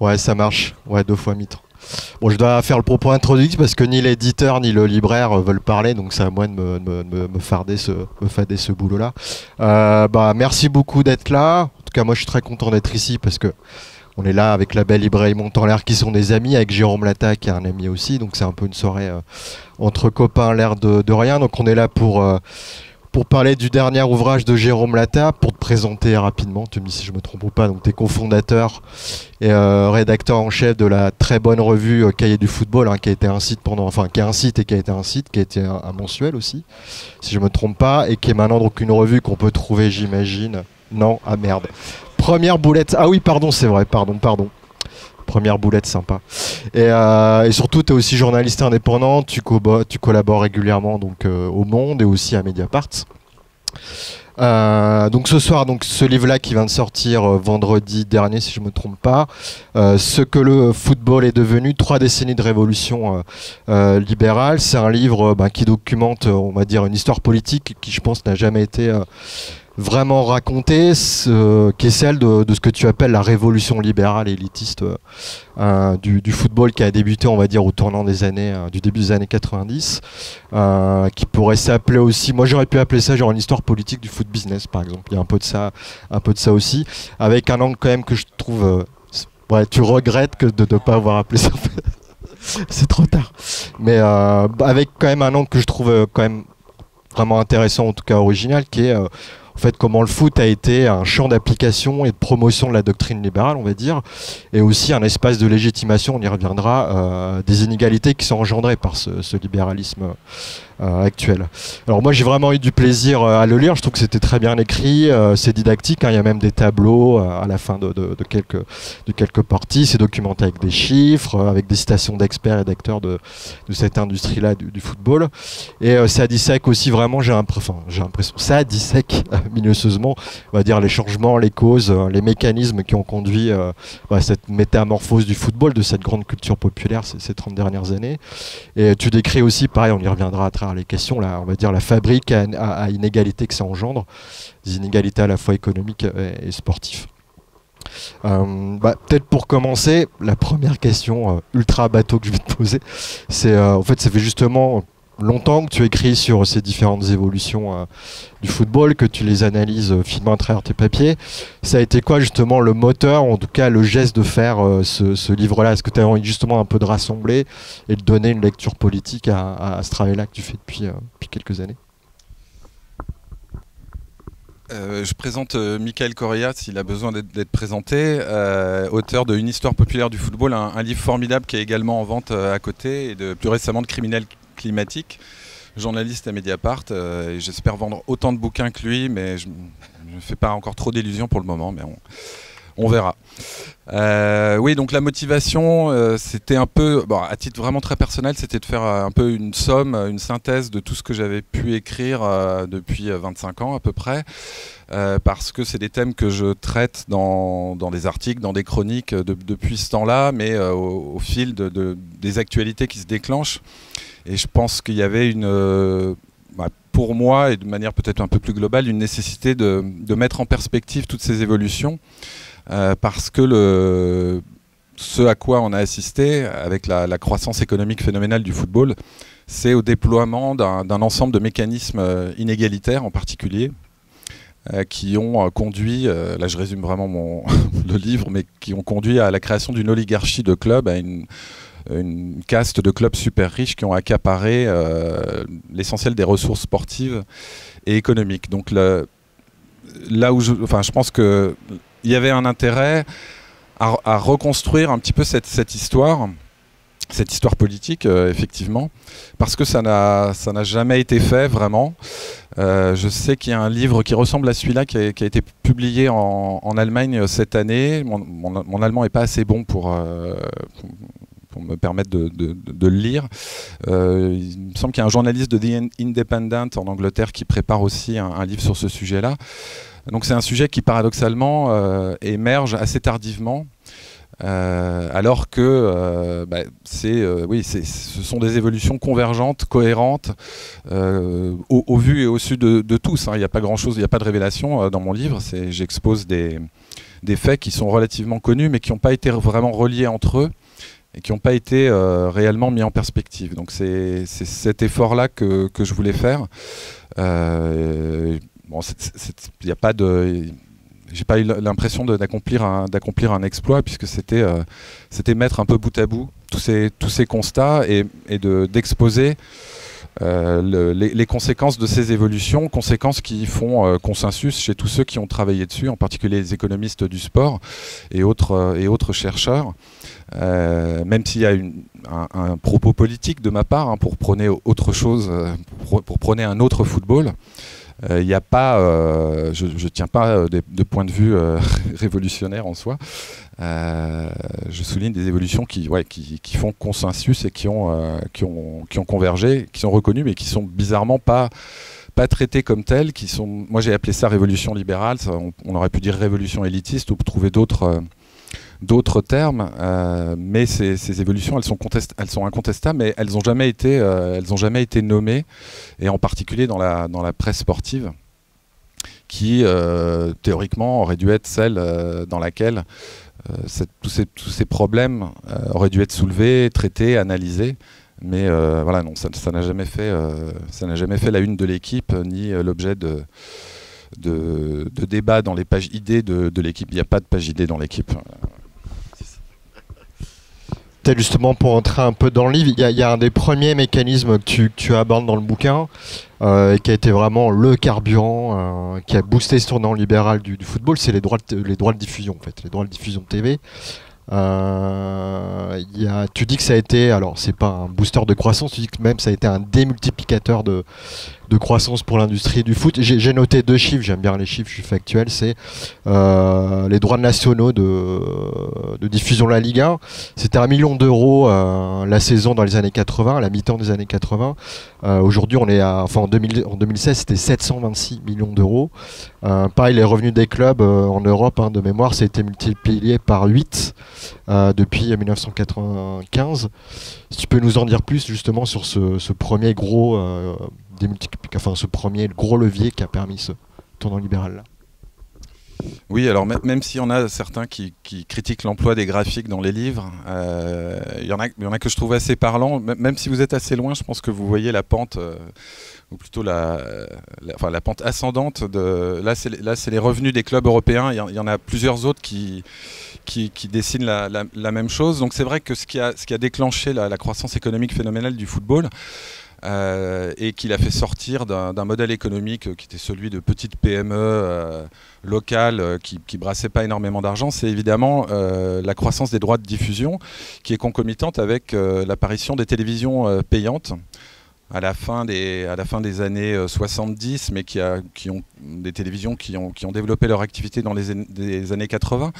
Ouais, ça marche. Ouais, deux fois mi-temps. Bon, je dois faire le propos introductif parce que ni l'éditeur ni le libraire veulent parler, donc c'est à moi de me, me, me, me farder ce, me fader ce boulot-là. Euh, bah, merci beaucoup d'être là. En tout cas, moi, je suis très content d'être ici parce que on est là avec la belle librairie Montant-L'air qui sont des amis, avec Jérôme Lata qui est un ami aussi, donc c'est un peu une soirée euh, entre copains, l'air de, de, rien. Donc on est là pour euh, pour parler du dernier ouvrage de Jérôme Lata, pour te présenter rapidement, tu me dis si je me trompe ou pas, donc tu es cofondateur et euh, rédacteur en chef de la très bonne revue euh, Cahier du football, hein, qui a été un site pendant, enfin qui est un site et qui a été un site, qui a été un, un mensuel aussi, si je me trompe pas, et qui est maintenant donc une revue qu'on peut trouver, j'imagine. Non, ah merde. Première boulette. Ah oui, pardon, c'est vrai, pardon, pardon première boulette sympa. Et, euh, surtout, tu es aussi journaliste indépendant, tu, co tu collabores régulièrement donc, euh, au Monde et aussi à Mediapart. Euh, donc ce soir, donc ce livre-là qui vient de sortir vendredi dernier, si je me trompe pas, ce que le football est devenu, trois décennies de révolution libérale. C'est un livre bah, qui documente, on va dire, une histoire politique qui, je pense, n'a jamais été vraiment raconter, ce, qui est celle de, ce que tu appelles la révolution libérale élitiste euh, du, du, football qui a débuté, on va dire, au tournant des années, euh, du début des années 90, euh, qui pourrait s'appeler aussi, moi j'aurais pu appeler ça genre une histoire politique du foot business, par exemple. Il y a un peu de ça, un peu de ça aussi, avec un angle quand même que je trouve, euh, ouais, tu regrettes que de ne pas avoir appelé ça. C'est trop tard. Mais euh, avec quand même un angle que je trouve quand même vraiment intéressant, en tout cas original, qui est en fait comment le foot a été un champ d'application et de promotion de la doctrine libérale, on va dire, et aussi un espace de légitimation, on y reviendra, euh, des inégalités qui sont engendrées par ce, libéralisme euh, actuel. Alors moi j'ai vraiment eu du plaisir euh, à le lire, je trouve que c'était très bien écrit, euh, c'est didactique, hein, il y a même des tableaux euh, à la fin de, quelques, de quelques parties, c'est documenté avec des chiffres, euh, avec des citations d'experts et d'acteurs de, de cette industrie-là du, football. Et ça dissèque aussi vraiment, j'ai l'impression, ça dissèque minutieusement, on va dire, les changements, les causes, les mécanismes qui ont conduit à cette métamorphose du football, de cette grande culture populaire ces, ces 30 dernières années. Et tu décris aussi, pareil, on y reviendra à travers les questions, là, on va dire la fabrique à, à, à, inégalité que ça engendre, des inégalités à la fois économiques et, et sportives. Euh, bah, Peut-être pour commencer, la première question euh, ultra bateau que je vais te poser, c'est euh, en fait ça fait justement longtemps que tu écris sur ces différentes évolutions euh, du football, que tu les analyses euh, finement à travers tes papiers. Ça a été quoi justement le moteur, en tout cas le geste de faire euh, ce, livre-là? Est-ce que tu as envie justement un peu de rassembler et de donner une lecture politique à, à, ce travail-là que tu fais depuis, quelques années? Je présente Michael Correa s'il a besoin d'être présenté, auteur de Une histoire populaire du football, un, livre formidable qui est également en vente à côté, et de, plus récemment de Criminel climatique, journaliste à Mediapart. Euh, J'espère vendre autant de bouquins que lui, mais je ne fais pas encore trop d'illusions pour le moment, mais on, verra. Euh, oui, donc la motivation, euh, c'était un peu, à titre vraiment très personnel, c'était de faire un peu une somme, une synthèse de tout ce que j'avais pu écrire depuis 25 ans à peu près, parce que c'est des thèmes que je traite dans, dans des articles, dans des chroniques de, depuis ce temps-là, mais au, fil de, de, des actualités qui se déclenchent. Et je pense qu'il y avait une bah, pour moi, et de manière peut-être un peu plus globale, une nécessité de, mettre en perspective toutes ces évolutions euh, parce que ce à quoi on a assisté avec la, croissance économique phénoménale du football, c'est au déploiement d'un ensemble de mécanismes euh, inégalitaires en particulier, euh, qui ont euh, conduit, euh, là je résume vraiment mon, le livre, mais qui ont conduit à la création d'une oligarchie de clubs, à une, une caste de clubs super riches qui ont accaparé euh, l'essentiel des ressources sportives et économiques. Donc là où je, enfin, je pense que il y avait un intérêt à, reconstruire un petit peu cette, histoire cette histoire politique, euh, effectivement, parce que ça n'a jamais été fait vraiment. Euh, je sais qu'il y a un livre qui ressemble à celui-là qui, a été publié en, en Allemagne cette année. Mon, allemand n'est pas assez bon pour, me permettre de, de, de le lire. Euh, il me semble qu'il y a un journaliste de The Independent en Angleterre qui prépare aussi un, livre sur ce sujet-là. Donc c'est un sujet qui paradoxalement euh, émerge assez tardivement. Euh, alors que euh, bah, c'est, oui, ce sont des évolutions convergentes, cohérentes, au, vu et au su de, tous. Hein. Il n'y a pas grand-chose, il n'y a pas de révélation dans mon livre. J'expose des, des faits qui sont relativement connus, mais qui n'ont pas été vraiment reliés entre eux et qui n'ont pas été réellement mis en perspective. Donc c'est cet effort-là que, que, je voulais faire. bon, il n'y a pas de j'ai pas eu l'impression d'accomplir un, un, exploit puisque c'était euh, c'était mettre un peu bout à bout tous ces, tous ces constats et, et d'exposer euh, les, conséquences de ces évolutions, conséquences qui font euh, consensus chez tous ceux qui ont travaillé dessus, en particulier les économistes du sport et autres, et autres chercheurs. Même s'il y a un, propos politique de ma part hein, pour prôner autre chose, pour, pour prôner un autre football, euh, a pas, euh, je ne tiens pas euh, de, point de vue révolutionnaire en soi. je souligne des évolutions qui, ouais, qui, font consensus et qui ont, qui, ont, qui ont convergé, qui sont reconnues, mais qui sont bizarrement pas pas traitées comme telles, qui sont, moi j'ai appelé ça révolution libérale, on, on, aurait pu dire révolution élitiste ou trouver d'autres d'autres termes, euh, mais ces, évolutions, elles sont, incontestables, mais elles n'ont jamais, été, euh, jamais été nommées, et en particulier dans la, presse sportive, qui euh, théoriquement aurait dû être celle dans laquelle tous, ces, problèmes auraient dû être soulevés, traités, analysés. Mais voilà, non, ça n'a jamais fait, ça n'a jamais fait la une de l'équipe ni l'objet de, de, de débats dans les pages idées de, de l'équipe. Il n'y a pas de page idée dans l'équipe justement pour entrer un peu dans le livre, il y, a un des premiers mécanismes que tu, abordes dans le bouquin, euh, et qui a été vraiment le carburant, euh, qui a boosté ce tournant libéral du, football, c'est les droits, de, les droits de diffusion, en fait, les droits de diffusion TV. Euh, tu dis que ça a été, alors c'est pas un booster de croissance, tu dis que même ça a été un démultiplicateur de, de croissance pour l'industrie du foot. J'ai noté deux chiffres, j'aime bien les chiffres, je suis factuel, c'est euh, les droits nationaux de, diffusion de la Ligue 1. C'était un million d'euros euh, la saison dans les années 80, la mi-temps des années 80. Euh, aujourd'hui, on est à, enfin en, 2016, c'était 726 millions d'euros. pareil, les revenus des clubs en Europe, hein, de mémoire, été multiplié par 8 depuis 1995. Si tu peux nous en dire plus justement sur ce premier gros enfin ce premier gros levier qui a permis ce tournant libéral là. Oui, alors même s'il y en a certains qui, critiquent l'emploi des graphiques dans les livres, euh, il, y en a, que je trouve assez parlant. Même si vous êtes assez loin, je pense que vous voyez la pente, euh, ou plutôt la, pente ascendante. Là, c'est les revenus des clubs européens. Il y, en a plusieurs autres qui, dessinent la, même chose. Donc c'est vrai que ce qui a déclenché la, croissance économique phénoménale du football, euh, et qu'il a fait sortir d'un modèle économique qui était celui de petites PME euh, locales euh, qui, qui brassaient pas énormément d'argent, c'est évidemment la croissance des droits de diffusion qui est concomitante avec l'apparition des télévisions payantes à la fin des, à la fin des années 70, mais qui, a, qui ont des télévisions qui ont, qui ont développé leur activité dans les, années 80,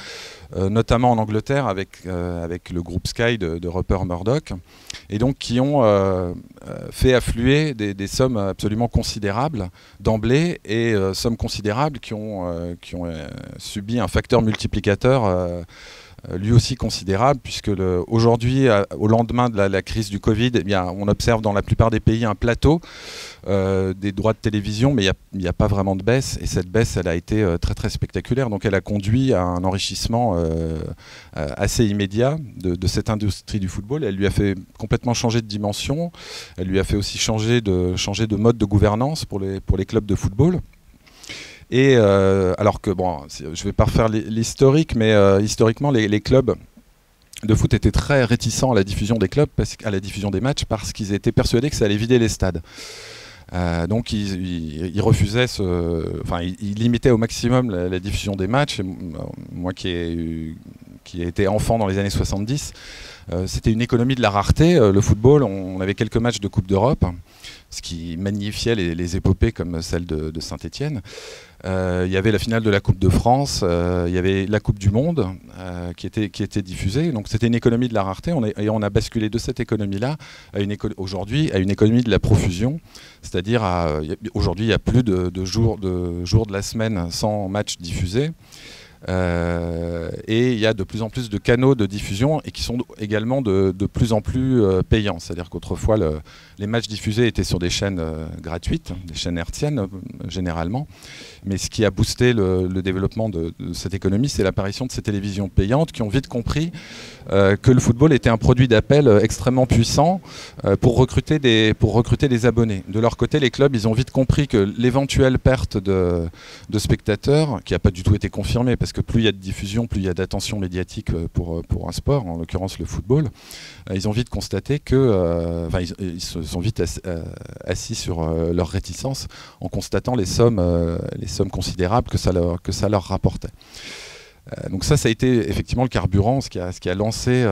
notamment en Angleterre avec, avec le groupe Sky de, de Rupert Murdoch et donc qui ont euh, euh, fait affluer des, sommes absolument considérables d'emblée et euh, sommes considérables qui ont, qui ont subi un facteur multiplicateur lui aussi considérable, puisque aujourd'hui, au lendemain de la, crise du Covid, eh on observe dans la plupart des pays un plateau euh, des droits de télévision, mais il n'y a, pas vraiment de baisse. Et cette baisse, elle a été euh, très très spectaculaire. Donc elle a conduit à un enrichissement euh, assez immédiat de, cette industrie du football. Elle lui a fait complètement changer de dimension. Elle lui a fait aussi changer de, mode de gouvernance pour les clubs de football. Et alors que, bon, je ne vais pas refaire l'historique, mais historiquement, les, clubs de foot étaient très réticents à la diffusion des matchs, parce qu'ils étaient persuadés que ça allait vider les stades. Euh, donc il, refusait, ce, enfin il, limitait au maximum la, diffusion des matchs. moi qui ai, été enfant dans les années 70, euh, c'était une économie de la rareté. Euh, le football, on, avait quelques matchs de Coupe d'Europe, ce qui magnifiait les, épopées comme celle de Saint-Étienne. Euh, il y avait la finale de la Coupe de France, euh, il y avait la Coupe du Monde euh, qui, était, diffusée. Donc c'était une économie de la rareté on et on a basculé de cette économie-là aujourd'hui à une économie de la profusion. C'est-à-dire aujourd'hui il y a plus de, jours, de de la semaine sans match diffusé. Euh, et il y a de plus en plus de canaux de diffusion et qui sont également de, plus en plus euh, payants. C'est-à-dire qu'autrefois, les matchs diffusés étaient sur des chaînes euh, gratuites, des chaînes hertziennes généralement. Mais ce qui a boosté le, développement de, cette économie, c'est l'apparition de ces télévisions payantes qui ont vite compris que le football était un produit d'appel extrêmement puissant pour, recruter des, pour recruter des abonnés. De leur côté, les clubs, ils ont vite compris que l'éventuelle perte de, de spectateurs, qui n'a pas du tout été confirmée, parce que plus il y a de diffusion, plus il y a d'attention médiatique euh, pour, euh, pour un sport, en l'occurrence le football. Euh, ils ont vite constaté que, se sont vite assis sur leur réticence en constatant les sommes, les considérables que ça leur, rapportait. Donc ça, ça a été effectivement le carburant, ce qui a, lancé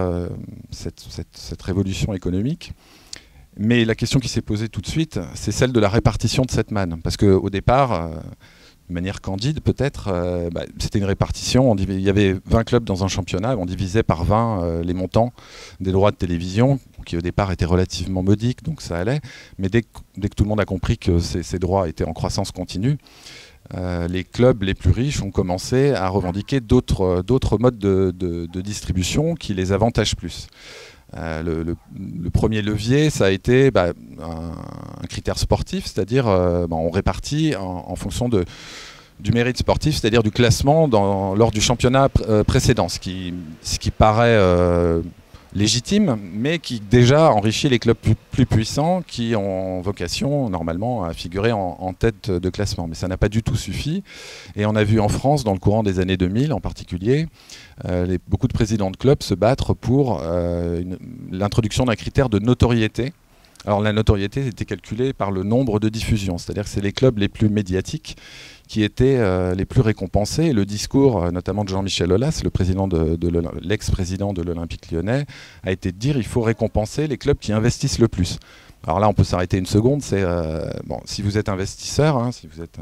cette, révolution économique. Mais la question qui s'est posée tout de suite, c'est celle de la répartition de cette manne. Parce qu'au départ, de manière candide peut-être, euh, bah, c'était une répartition. il y avait 20 clubs dans un championnat, on divisait par 20 euh, les montants des droits de télévision, qui au départ étaient relativement modiques, donc ça allait. Mais dès que, tout le monde a compris que ces, droits étaient en croissance continue, euh, les clubs les plus riches ont commencé à revendiquer d'autres modes de, distribution qui les avantagent plus. Le, premier levier, ça a été bah, un, critère sportif, c'est-à-dire bah, on répartit en fonction de, du mérite sportif, c'est-à-dire du classement dans, lors du championnat euh, précédent, ce qui, ce qui paraît euh, légitime, mais qui déjà enrichit les clubs plus, puissants qui ont vocation normalement à figurer en, tête de classement. Mais ça n'a pas du tout suffi. Et on a vu en France, dans le courant des années 2000 en particulier, euh, beaucoup de présidents de clubs se battre pour l'introduction d'un critère de notoriété alors la notoriété était calculée par le nombre de diffusions, c'est-à-dire que c'est les clubs les plus médiatiques qui étaient euh, les plus récompensés. le discours, euh, notamment de Jean-Michel Aulas, président de, l'ex-président de l'Olympique lyonnais, a été de dire qu'il faut récompenser les clubs qui investissent le plus. Alors là, on peut s'arrêter une seconde. C'est euh, bon, si vous êtes investisseur, hein, si vous êtes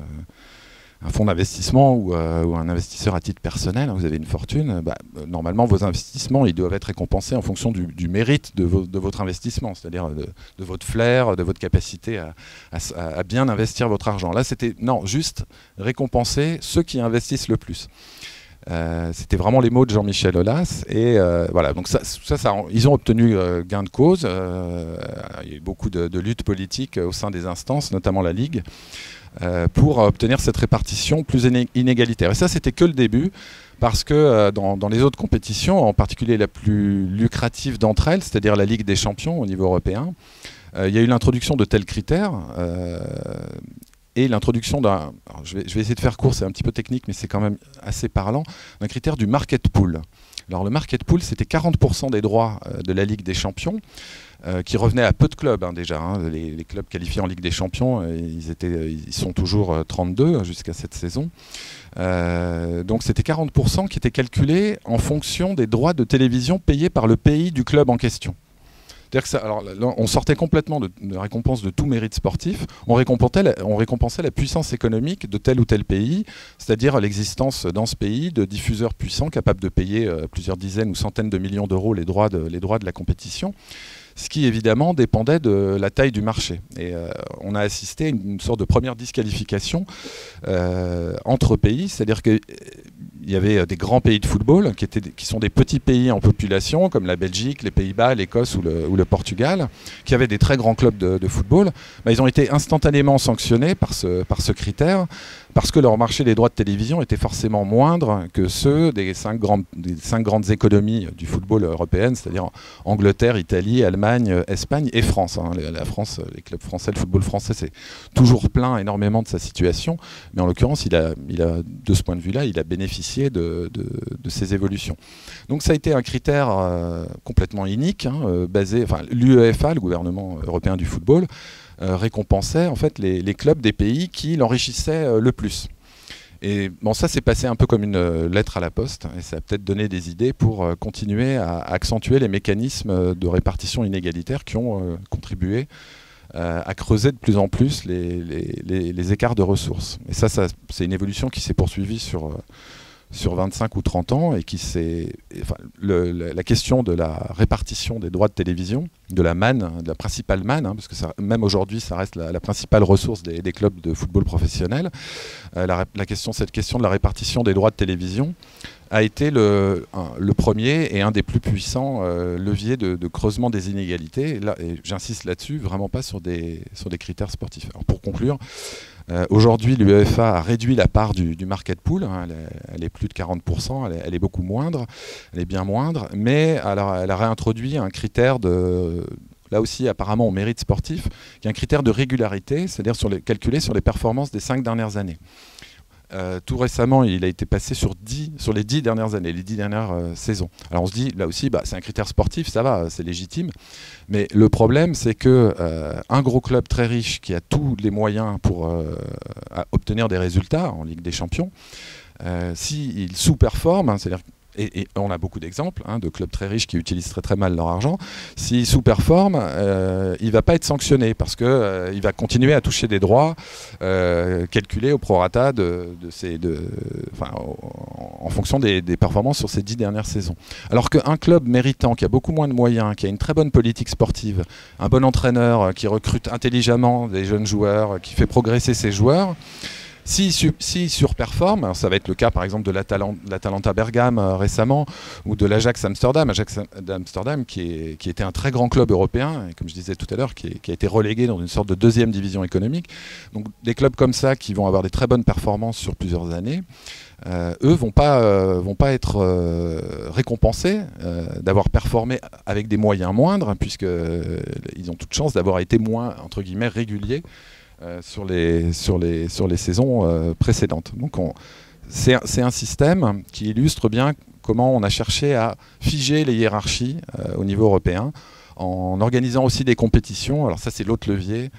un fonds d'investissement euh, ou, un investisseur à titre personnel, hein, vous avez une fortune, bah, euh, normalement vos investissements doivent être récompensés en fonction du, mérite de, votre investissement, c'est-à-dire de, votre flair, de votre capacité à, bien investir votre argent. Là, c'était non, juste récompenser ceux qui investissent le plus. Euh, c'était vraiment les mots de Jean-Michel Aulas. Et voilà, donc ça, ils ont obtenu gain de cause. il y a eu beaucoup de, luttes politiques au sein des instances, notamment la Ligue. Euh, pour obtenir cette répartition plus inégalitaire. Et ça, c'était que le début, parce que euh, dans, les autres compétitions, en particulier la plus lucrative d'entre elles, c'est-à-dire la Ligue des champions au niveau européen, euh, il y a eu l'introduction de tels critères et l'introduction d'un, je vais, essayer de faire court, c'est un petit peu technique, mais c'est quand même assez parlant, d'un critère du market pool. Alors le market pool, c'était 40% des droits de la Ligue des champions. Euh, qui revenait à peu de clubs hein, déjà. Hein. Les, clubs qualifiés en Ligue des Champions, euh, ils, étaient, ils sont toujours 32 euh, jusqu'à cette saison. donc c'était 40% qui étaient calculés en fonction des droits de télévision payés par le pays du club en question. Que on sortait complètement de, de, récompense de tout mérite sportif, on récompensait, la, puissance économique de tel ou tel pays, c'est-à-dire l'existence dans ce pays de diffuseurs puissants capables de payer plusieurs dizaines ou centaines de millions d'euros les, droits de, la compétition ce qui évidemment dépendait de la taille du marché. Et euh, on a assisté à une, sorte de première disqualification euh, entre pays, c'est-à-dire qu'il y avait des grands pays de football qui, étaient, qui sont des petits pays en population, comme la Belgique, les Pays-Bas, l'Écosse ou le, Portugal, qui avaient des très grands clubs de, football. Ils ont été instantanément sanctionnés par ce, par ce critère parce que leur marché des droits de télévision était forcément moindre que ceux des cinq grandes, économies du football européen, c'est-à-dire Angleterre, Italie, Allemagne, Espagne et France. Hein. La France, les clubs français, le football français, c'est toujours plein énormément de sa situation, mais en l'occurrence, de ce point de vue-là, il a bénéficié de, ces évolutions. Donc ça a été un critère euh, complètement unique, hein, euh, basé, enfin l'UEFA, le gouvernement européen du football, récompensait en fait les, clubs des pays qui l'enrichissaient euh, le plus. Et bon, ça s'est passé un peu comme une euh, lettre à la poste, et ça a peut-être donné des idées pour continuer à accentuer les mécanismes de répartition inégalitaire qui ont contribué à creuser de plus en plus les, écarts de ressources. Et ça c'est une évolution qui s'est poursuivie sur, sur 25 ou 30 ans et qui s'est. La question de la répartition des droits de télévision, de la manne, de la principale manne, hein, parce que même aujourd'hui, ça reste la, principale ressource des, clubs de football professionnel. Euh, la, question, cette question de la répartition des droits de télévision a été le, premier et un des plus puissants euh, leviers de, creusement des inégalités. Et, là, j'insiste là-dessus, vraiment pas sur des, sur des critères sportifs. Alors pour conclure, euh, aujourd'hui, l'UEFA a réduit la part du, market pool. Hein, elle, est, plus de 40%, elle est, beaucoup moindre, elle est bien moindre, mais alors, elle a réintroduit un critère de, là aussi apparemment au mérite sportif, qui est un critère de régularité, c'est-à-dire calculé sur les performances des cinq dernières années. Euh, tout récemment, il a été passé sur, 10, sur les dix dernières années, les dix dernières euh, saisons. Alors on se dit, là aussi, bah, c'est un critère sportif, ça va, c'est légitime. Mais le problème, c'est que euh, un gros club très riche qui a tous les moyens pour obtenir des résultats en Ligue des Champions, s'il sous-performe, hein, c'est-à-dire et, on a beaucoup d'exemples hein, de clubs très riches qui utilisent très très mal leur argent. S'ils sous-performent, euh, il ne va pas être sanctionné parce qu'il euh, va continuer à toucher des droits euh, calculés au prorata de, en, fonction des, performances sur ces dix dernières saisons. Alors qu'un club méritant, qui a beaucoup moins de moyens, qui a une très bonne politique sportive, un bon entraîneur qui recrute intelligemment des jeunes joueurs, qui fait progresser ses joueurs, si, si surperforme, ça va être le cas par exemple de l'Atalanta Bergame euh, récemment ou de l'Ajax Amsterdam, Ajax Amsterdam qui, était un très grand club européen, comme je disais tout à l'heure, qui, a été relégué dans une sorte de deuxième division économique. Donc des clubs comme ça qui vont avoir des très bonnes performances sur plusieurs années. Euh, eux vont pas euh, vont pas être récompensés d'avoir performé avec des moyens moindres puisque ils ont toute chance d'avoir été moins entre guillemets réguliers sur, les, sur, les, sur les saisons euh, précédentes. Donc c'est un système qui illustre bien comment on a cherché à figer les hiérarchies euh, au niveau européen en organisant aussi des compétitions. Alors ça c'est l'autre levier.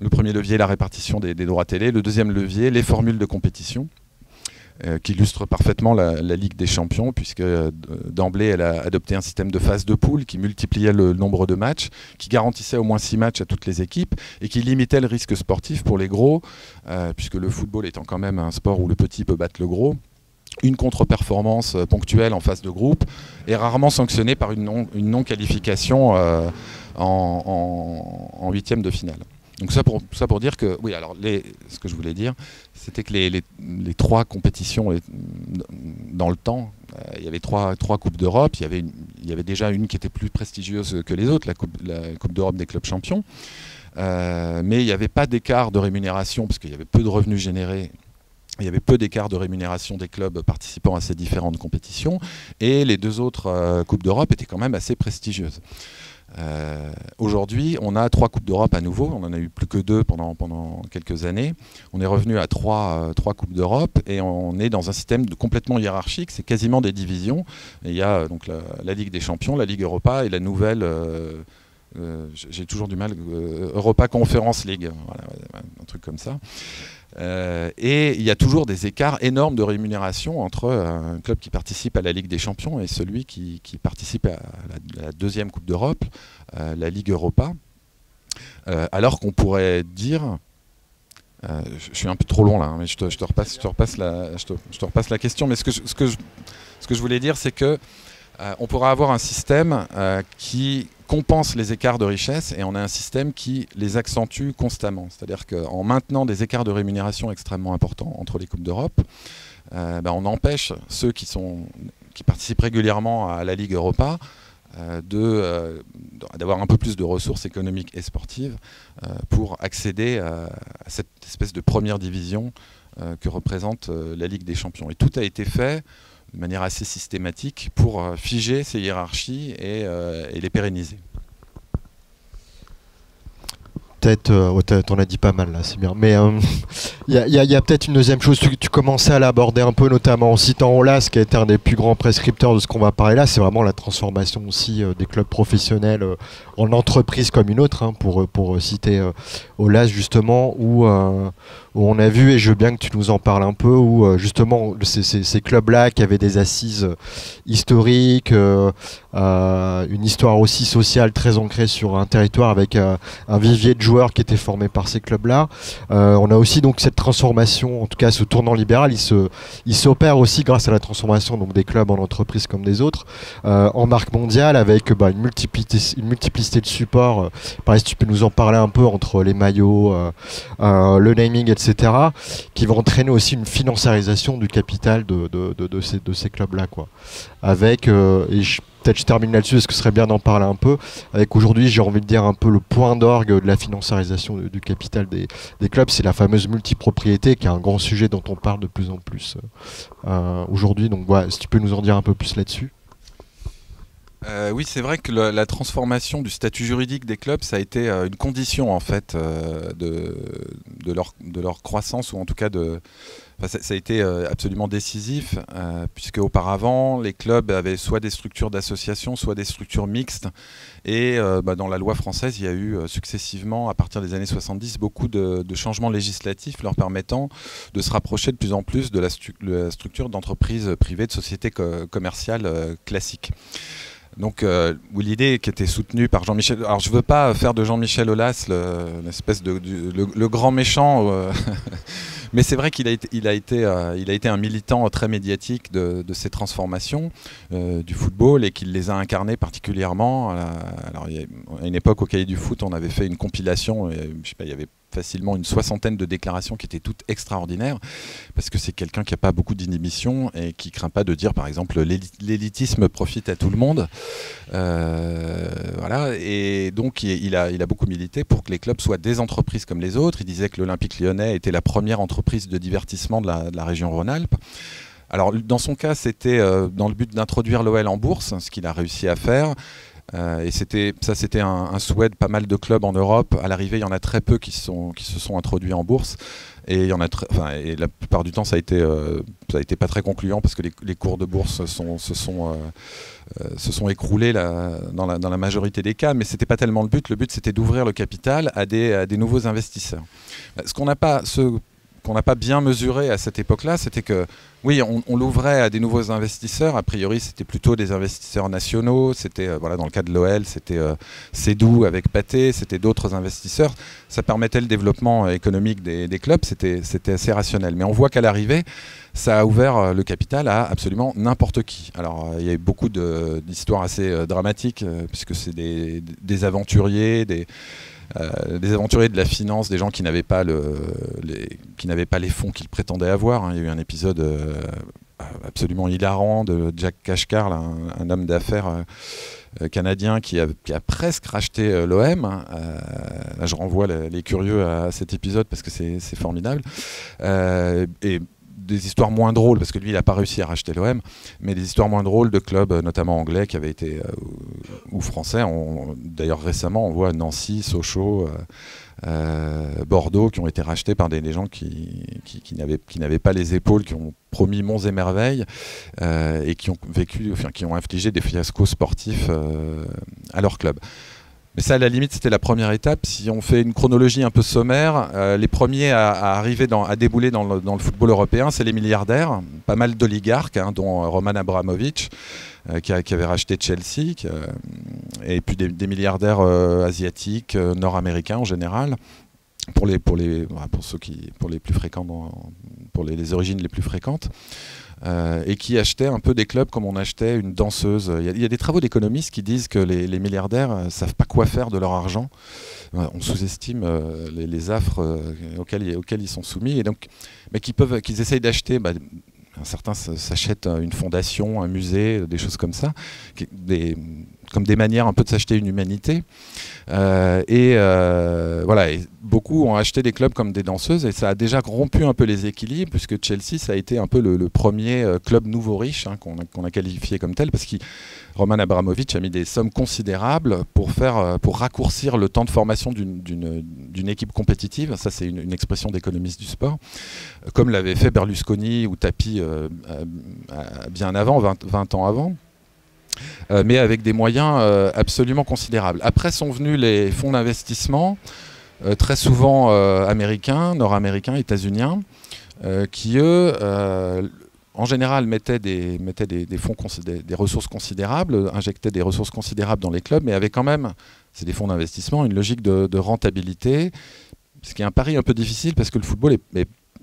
Le premier levier, la répartition des, des, droits télé. Le deuxième levier, les formules de compétition. Euh, qui illustre parfaitement la, Ligue des Champions, puisque euh, d'emblée, elle a adopté un système de phase de poule qui multipliait le nombre de matchs, qui garantissait au moins 6 matchs à toutes les équipes et qui limitait le risque sportif pour les gros, euh, puisque le football étant quand même un sport où le petit peut battre le gros une contre-performance ponctuelle en phase de groupe est rarement sanctionnée par une non-qualification en huitième de finale. Donc ça pour, ça pour dire que, oui, alors les, ce que je voulais dire, c'était que les, les, trois compétitions dans le temps, euh, il y avait trois, trois Coupes d'Europe, il, y avait il y avait déjà une qui était plus prestigieuse que les autres, la Coupe, la coupe d'Europe des clubs champions, euh, mais il n'y avait pas d'écart de rémunération, parce qu'il y avait peu de revenus générés. Il y avait peu d'écart de rémunération des clubs participant à ces différentes compétitions. Et les deux autres euh, Coupes d'Europe étaient quand même assez prestigieuses. Euh, aujourd'hui, on a trois Coupes d'Europe à nouveau. On en a eu plus que deux pendant, pendant quelques années. On est revenu à trois, euh, trois Coupes d'Europe et on est dans un système complètement hiérarchique. C'est quasiment des divisions. il y a euh, donc la, Ligue des Champions, la Ligue Europa et la nouvelle. J'ai toujours du mal. Europa Conference League, un truc comme ça. Euh, et il y a toujours des écarts énormes de rémunération entre euh, un club qui participe à la Ligue des Champions et celui qui, participe à la, deuxième Coupe d'Europe, euh, la Ligue Europa. alors qu'on pourrait dire, je, suis un peu trop long là, mais je te, repasse, la, question, mais ce que je voulais dire, c'est que on pourrait avoir un système qui compense les écarts de richesse et on a un système qui les accentue constamment. C'est-à-dire qu'en maintenant des écarts de rémunération extrêmement importants entre les Coupes d'Europe, euh, ben, on empêche ceux qui, participent régulièrement à la Ligue Europa euh, euh, d'avoir un peu plus de ressources économiques et sportives pour accéder à, cette espèce de première division que représente la Ligue des Champions. Et tout a été fait de manière assez systématique pour euh, figer ces hiérarchies et, euh, les pérenniser. Peut-être, euh, t'en as dit pas mal là, c'est bien. Mais il y a, peut-être une deuxième chose, tu, tu commençais à l'aborder un peu, notamment en citant Olas, qui a été un des plus grands prescripteurs de ce qu'on va parler là, c'est vraiment la transformation aussi des clubs professionnels en entreprise comme une autre, hein, pour, pour citer Olas justement, où où on a vu, et je veux bien que tu nous en parles un peu, où justement ces, clubs-là qui avaient des assises historiques, une histoire aussi sociale très ancrée sur un territoire avec un vivier de joueurs qui était formé par ces clubs-là. on a aussi donc cette transformation, en tout cas ce tournant libéral, il se, il s'opère aussi grâce à la transformation donc des clubs en entreprises comme des autres, en marque mondiale avec bah, une, une multiplicité de supports. pareil, si tu peux nous en parler un peu entre les maillots, le naming, etc., qui va entraîner aussi une financiarisation du capital de, ces, ces clubs-là. Avec, euh, et peut-être je termine là-dessus, est-ce que ce serait bien d'en parler un peu, avec aujourd'hui, j'ai envie de dire un peu le point d'orgue de la financiarisation du, capital des, clubs, c'est la fameuse multipropriété, qui est un grand sujet dont on parle de plus en plus euh, aujourd'hui. Donc voilà, si tu peux nous en dire un peu plus là-dessus. Euh, oui, c'est vrai que la transformation du statut juridique des clubs, ça a été euh, une condition en fait euh, de, leur, de, leur, croissance ou en tout cas de, ça, a été absolument décisif puisque auparavant les clubs avaient soit des structures d'association, soit des structures mixtes et bah, dans la loi française, il y a eu successivement à partir des années 70 beaucoup de, changements législatifs leur permettant de se rapprocher de plus en plus de la, structure d'entreprise privée, de société commerciale classique. Donc, euh, l'idée qui était soutenue par Jean-Michel. Alors, je ne veux pas faire de Jean-Michel Aulas l'espèce de le, grand méchant, euh, mais c'est vrai qu'il a été, il a été, euh, il a été un militant très médiatique de, ces transformations du football et qu'il les a incarnées particulièrement. alors, à une époque au Cahier du foot, on avait fait une compilation. Et, je sais pas, il y avait facilement une soixantaine de déclarations qui étaient toutes extraordinaires, parce que c'est quelqu'un qui n'a pas beaucoup d'inhibition et qui craint pas de dire, par exemple, l'élitisme profite à tout le monde. Euh, voilà, et donc il a, il a beaucoup milité pour que les clubs soient des entreprises comme les autres. Il disait que l'Olympique lyonnais était la première entreprise de divertissement de la, de la région Rhône-Alpes. Alors dans son cas, c'était euh, dans le but d'introduire l'OL en bourse, ce qu'il a réussi à faire. Euh, et ça, c'était un, souhait de pas mal de clubs en Europe. À l'arrivée, il y en a très peu qui, sont, qui se sont introduits en bourse. Et, enfin, la plupart du temps, ça a été, euh, ça a été pas très concluant parce que les, cours de bourse se, sont, euh, se sont écroulés là, dans, la, majorité des cas. Mais c'était pas tellement le but. Le but, c'était d'ouvrir le capital à des, nouveaux investisseurs. Ce qu'on n'a pas, qu'on n'a pas bien mesuré à cette époque-là, c'était que oui, on, l'ouvrait à des nouveaux investisseurs. A priori, c'était plutôt des investisseurs nationaux. C'était euh, voilà, dans le cas de l'OL, c'était euh, Cédou avec Pathé, c'était d'autres investisseurs. Ça permettait le développement euh, économique des, clubs. C'était assez rationnel. Mais on voit qu'à l'arrivée, ça a ouvert le capital à absolument n'importe qui. Alors, il y a eu beaucoup d'histoires assez dramatiques puisque c'est des aventuriers, des euh, des aventuriers de la finance, des gens qui n'avaient pas, le, les, fonds qu'ils prétendaient avoir. Hein. Il y a eu un épisode euh, absolument hilarant de Jack Kashkar, un, homme d'affaires euh, canadien qui a, presque racheté l'OM. Hein. je renvoie les, curieux à, cet épisode parce que c'est, formidable. Des histoires moins drôles, parce que lui, il n'a pas réussi à racheter l'OM, mais des histoires moins drôles de clubs, euh, notamment anglais, qui avaient été, euh, ou français. D'ailleurs, récemment, on voit Nancy, Sochaux, euh, Bordeaux, qui ont été rachetés par des, gens qui, qui, n'avaient pas les épaules, qui ont promis monts et merveilles, et qui ont vécu, qui ont infligé des fiascos sportifs à leur club. Mais ça, à la limite, c'était la première étape. Si on fait une chronologie un peu sommaire, euh, les premiers à, arriver, à débouler dans le, football européen, c'est les milliardaires, pas mal d'oligarques, hein, dont euh, Roman Abramovich, euh, qui, avait racheté Chelsea, et puis des, milliardaires asiatiques, nord-américains en général. Pour les, pour les, pour ceux qui, pour les plus fréquents, pour les origines les plus fréquentes. Euh, et qui achetait un peu des clubs comme on achetait une danseuse. Il y a, des travaux d'économistes qui disent que les, milliardaires ne euh, savent pas quoi faire de leur argent. Euh, on sous-estime les, affres auxquelles, ils sont soumis, et donc, mais qu'ils qu'ils essayent d'acheter. Bah, certains s'achètent une fondation, un musée, des choses comme ça, comme des manières un peu de s'acheter une humanité. Euh, et euh, voilà, beaucoup ont acheté des clubs comme des danseuses et ça a déjà rompu un peu les équilibres puisque Chelsea, ça a été un peu le, premier euh, club nouveau riche hein, qu'on a, qualifié comme tel parce que Roman Abramovich a mis des sommes considérables pour, faire, pour raccourcir le temps de formation d'une équipe compétitive. Ça, c'est une, expression d'économiste du sport, comme l'avait fait Berlusconi ou Tapi bien avant, 20 ans avant. Euh, mais avec des moyens euh, absolument considérables. Après sont venus les fonds d'investissement très souvent américains, nord-américains, états-uniens, qui eux en général, mettaient des, fonds, des, ressources considérables, injectaient des ressources considérables dans les clubs, mais avaient quand même, c'est des fonds d'investissement, une logique de, rentabilité, ce qui est un pari un peu difficile parce que le football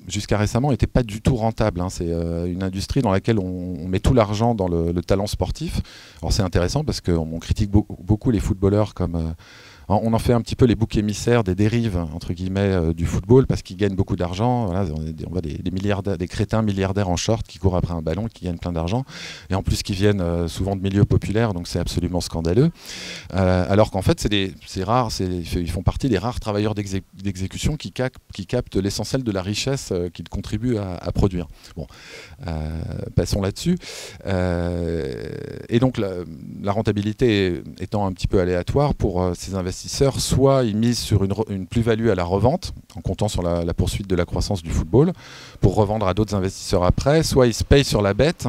jusqu'à récemment n'était pas du tout rentable. Hein. C'est euh, une industrie dans laquelle on, met tout l'argent dans le, talent sportif. Alors c'est intéressant parce qu'on critique beaucoup, les footballeurs comme... Euh, on en fait un petit peu les boucs émissaires des dérives euh, du football parce qu'ils gagnent beaucoup d'argent. on, voit des, des crétins milliardaires en short qui courent après un ballon, qui gagnent plein d'argent, et en plus qui viennent euh, souvent de milieux populaires, donc c'est absolument scandaleux. Euh, alors qu'en fait, c'est rare, ils font partie des rares travailleurs d'exécution qui, captent l'essentiel de la richesse qu'ils contribuent à, produire. Bon, passons là-dessus. et donc la, rentabilité étant un petit peu aléatoire pour ces soit ils misent sur une, plus-value à la revente, en comptant sur la, poursuite de la croissance du football, pour revendre à d'autres investisseurs après, soit ils se payent sur la bête.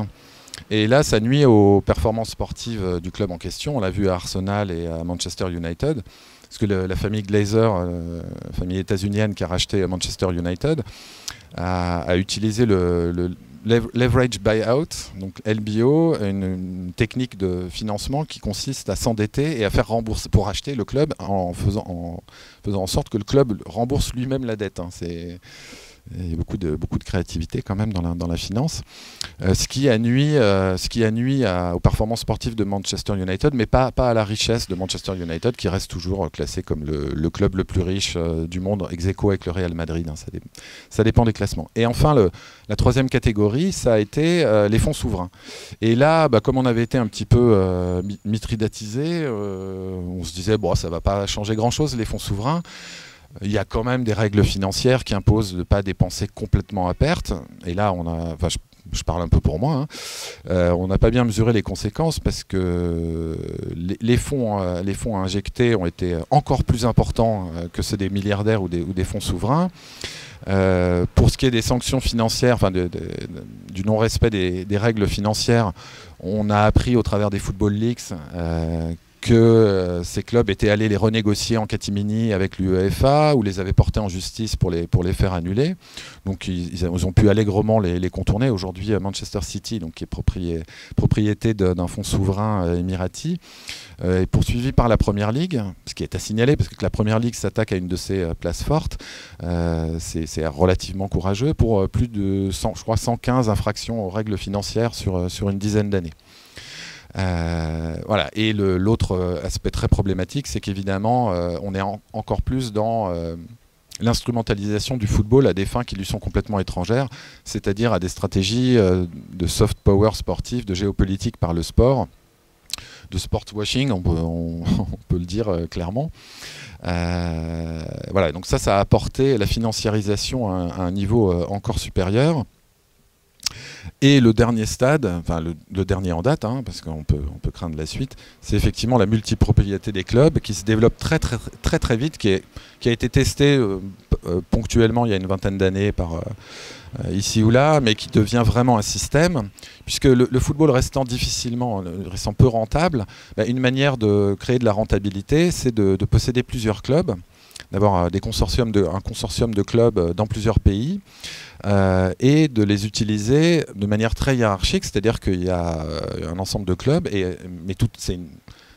Et là, ça nuit aux performances sportives euh, du club en question. On l'a vu à Arsenal et à Manchester United. Parce que la famille Glazer, euh, famille états-unienne qui a racheté Manchester United, a, utilisé le, leverage buyout, donc LBO, une, technique de financement qui consiste à s'endetter et à faire rembourser pour acheter le club en faisant en, faisant en sorte que le club rembourse lui-même la dette. Hein. Il y a beaucoup de, beaucoup de créativité quand même dans la, dans la finance. Euh, ce qui a nuit, euh, ce qui a nuit aux performances sportives de Manchester United, mais pas, pas à la richesse de Manchester United, qui reste toujours classé comme le, le club le plus riche euh, du monde, ex aequo avec le Real Madrid. Hein, ça, dépend des classements. Et enfin, la troisième catégorie, ça a été les fonds souverains. Et là, bah, comme on avait été un petit peu mitridatisé, on se disait, bon, ça va pas changer grand-chose, les fonds souverains il y a quand même des règles financières qui imposent de ne pas dépenser complètement à perte. Et là, on a, je, parle un peu pour moi, hein. euh, on n'a pas bien mesuré les conséquences parce que les, fonds, euh, les fonds injectés ont été encore plus importants euh, que ceux des milliardaires ou des, fonds souverains. pour ce qui est des sanctions financières, enfin du non-respect des, règles financières, on a appris au travers des Football Leaks que euh, ces clubs étaient allés les renégocier en catimini avec l'UEFA ou les avaient portés en justice pour les, pour les faire annuler. Donc ils, ont pu allègrement les, contourner. Aujourd'hui, Manchester City, donc, qui est propriété d'un fonds souverain euh, émirati, euh, est poursuivi par la Première Ligue, ce qui est à signaler parce que la Première Ligue s'attaque à une de ses places fortes. C'est relativement courageux pour plus de 100, je crois 115 infractions aux règles financières sur, sur une dizaine d'années. Euh, voilà. Et l'autre euh, aspect très problématique, c'est qu'évidemment, euh, on est encore plus dans l'instrumentalisation du football à des fins qui lui sont complètement étrangères, c'est-à-dire à des stratégies de soft power sportif, de géopolitique par le sport, de sport washing, on peut, le dire clairement. voilà, donc ça, ça a apporté la financiarisation à un niveau encore supérieur. Et le dernier stade, enfin le, dernier en date, hein, parce qu'on peut, on peut craindre la suite, c'est effectivement la multipropriété des clubs qui se développe très très très très vite, qui, a été testé euh, euh, ponctuellement il y a une vingtaine d'années par euh, ici ou là, mais qui devient vraiment un système, puisque le, football restant difficilement, restant peu rentable, bah, une manière de créer de la rentabilité, c'est de posséder plusieurs clubs d'avoir des consortiums un consortium de clubs dans plusieurs pays euh, et de les utiliser de manière très hiérarchique, c'est-à-dire qu'il y a euh, un ensemble de clubs, et, mais tout,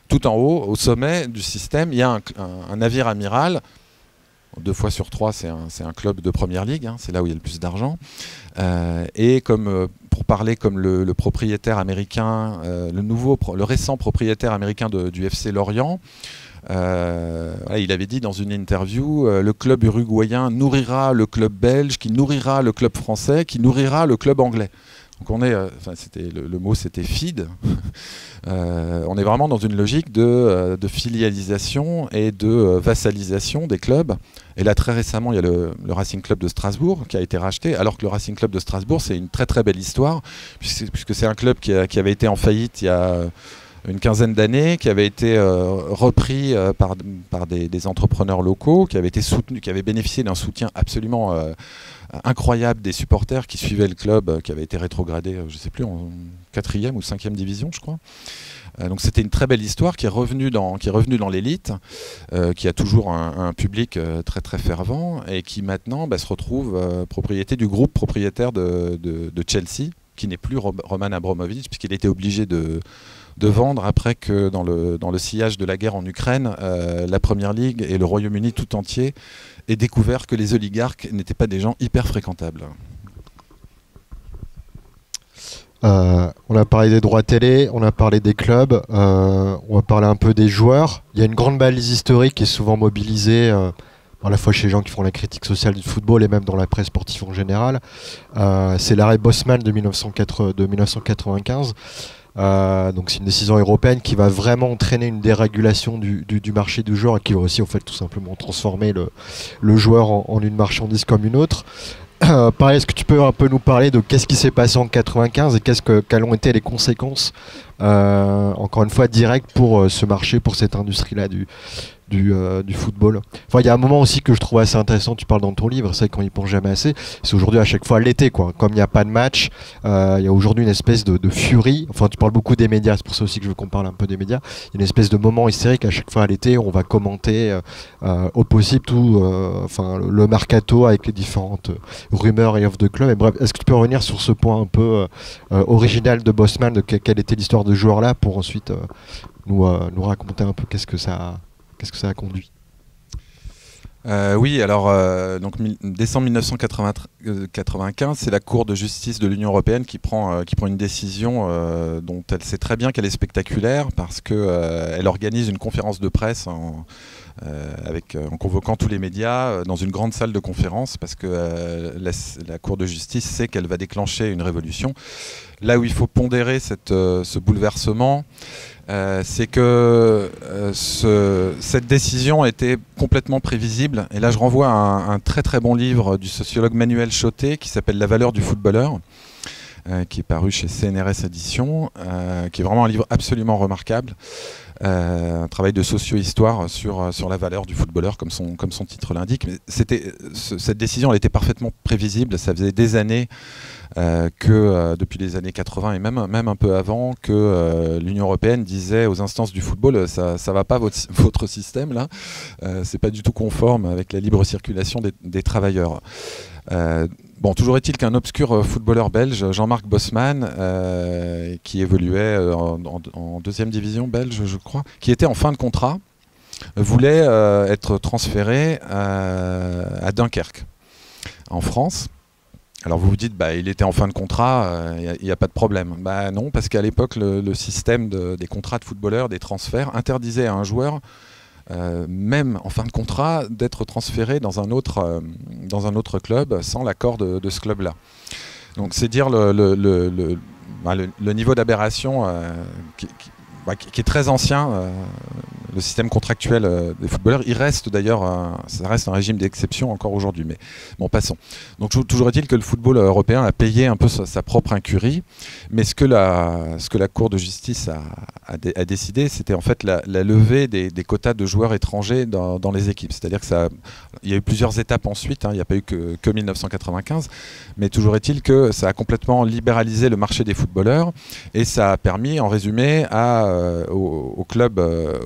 tout en haut, au sommet du système, il y a un, navire amiral. Deux fois sur trois, c'est un, club de première ligue, hein, c'est là où il y a le plus d'argent. Euh, et comme pour parler comme le, propriétaire américain, le nouveau, le récent propriétaire américain du FC Lorient, euh, il avait dit dans une interview, euh, le club uruguayen nourrira le club belge, qui nourrira le club français, qui nourrira le club anglais. Donc on est, euh, c'était le, mot c'était feed. on est vraiment dans une logique de, filialisation et de vassalisation des clubs. Et là très récemment, il y a le, Racing Club de Strasbourg qui a été racheté, alors que le Racing Club de Strasbourg c'est une très très belle histoire puisque, c'est un club qui, avait été en faillite il y a une quinzaine d'années, qui avait été repris par, par des, entrepreneurs locaux, qui avait été soutenu, qui avait bénéficié d'un soutien absolument incroyable des supporters qui suivaient le club, qui avait été rétrogradé, je ne sais plus, en quatrième ou cinquième division, je crois. Euh, donc c'était une très belle histoire qui est revenue dans, qui est revenue dans l'élite, euh, qui a toujours un, public euh, très très fervent et qui maintenant bah, se retrouve propriété du groupe propriétaire de, Chelsea, qui n'est plus Roman Abramovich, puisqu'il était obligé de, de vendre après que dans le, sillage de la guerre en Ukraine, la Première Ligue et le Royaume-Uni tout entier aient découvert que les oligarques n'étaient pas des gens hyper fréquentables. Euh, on a parlé des droits télé, on a parlé des clubs, euh, on va parler un peu des joueurs. Il y a une grande balise historique qui est souvent mobilisée euh, à la fois chez les gens qui font la critique sociale du football et même dans la presse sportive en général. c'est l'arrêt Bosman de, 1995. Donc c'est une décision européenne qui va vraiment entraîner une dérégulation du, marché du joueur et qui va aussi en fait tout simplement transformer le, joueur en, une marchandise comme une autre. pareil, est-ce que tu peux un peu nous parler de qu'est-ce qui s'est passé en 95 et qu'est-ce que, quelles ont été les conséquences, euh, encore une fois, directes pour euh, ce marché, pour cette industrie-là du, euh, du, football. Enfin, il y a un moment aussi que je trouve assez intéressant, tu parles dans ton livre, c'est qu'on y pense jamais assez, c'est aujourd'hui à chaque fois l'été, quoi. Comme il n'y a pas de match, euh, il y a aujourd'hui une espèce de, furie. Enfin, tu parles beaucoup des médias, c'est pour ça aussi que je veux qu'on parle un peu des médias. Il y a une espèce de moment hystérique à chaque fois à l'été, on va commenter euh, au possible tout, enfin, le, mercato avec les différentes rumeurs et offres de club. Et bref, est-ce que tu peux revenir sur ce point un peu original de Bossman, de quelle était l'histoire de joueur-là, pour ensuite nous, nous raconter un peu qu'est-ce que ça Qu'est-ce que ça a conduit euh, oui, alors euh, donc décembre 1995, c'est la Cour de justice de l'Union européenne qui prend, euh, qui prend une décision dont elle sait très bien qu'elle est spectaculaire parce qu'elle organise une conférence de presse en, avec, en convoquant tous les médias dans une grande salle de conférence parce que la, la, Cour de justice sait qu'elle va déclencher une révolution. Là où il faut pondérer cette, ce bouleversement, euh, c'est que euh, cette décision était complètement prévisible. Et là, je renvoie à un, très très bon livre du sociologue Manuel Chotet qui s'appelle La valeur du footballeur, euh, qui est paru chez CNRS Éditions, qui est vraiment un livre absolument remarquable. Un travail de socio-histoire sur, sur la valeur du footballeur, comme son, comme son titre l'indique. Cette décision, était parfaitement prévisible. Ça faisait des années euh, que euh, depuis les années 80 et même, même un peu avant, que euh, l'Union européenne disait aux instances du football ça ne va pas votre, votre système là, c'est pas du tout conforme avec la libre circulation des, travailleurs. Bon, toujours est-il qu'un obscur footballeur belge, Jean-Marc Bosman, qui évoluait en, deuxième division belge, je crois, qui était en fin de contrat, voulait être transféré à Dunkerque, en France. Alors vous vous dites, bah, il était en fin de contrat, il euh, n'y a, pas de problème. Bah non, parce qu'à l'époque, le, système des contrats de footballeurs, des transferts, interdisait à un joueur, euh, même en fin de contrat, d'être transféré dans un autre, euh, club sans l'accord de, ce club-là. Donc c'est dire le, bah, niveau d'aberration qui, bah, qui, est très ancien, euh, le système contractuel euh, des footballeurs. Il reste d'ailleurs, ça reste un régime d'exception encore aujourd'hui. Mais bon, passons. Donc toujours est-il que le football européen a payé un peu sa, propre incurie, mais ce que la, ce que la Cour de justice a, a, décidé, c'était en fait la, levée des, quotas de joueurs étrangers dans, les équipes. C'est-à-dire que ça, il y a eu plusieurs étapes ensuite. Hein. il n'y a pas eu que, que 1995, mais toujours est-il que ça a complètement libéralisé le marché des footballeurs et ça a permis, en résumé, à euh, aux, clubs, euh,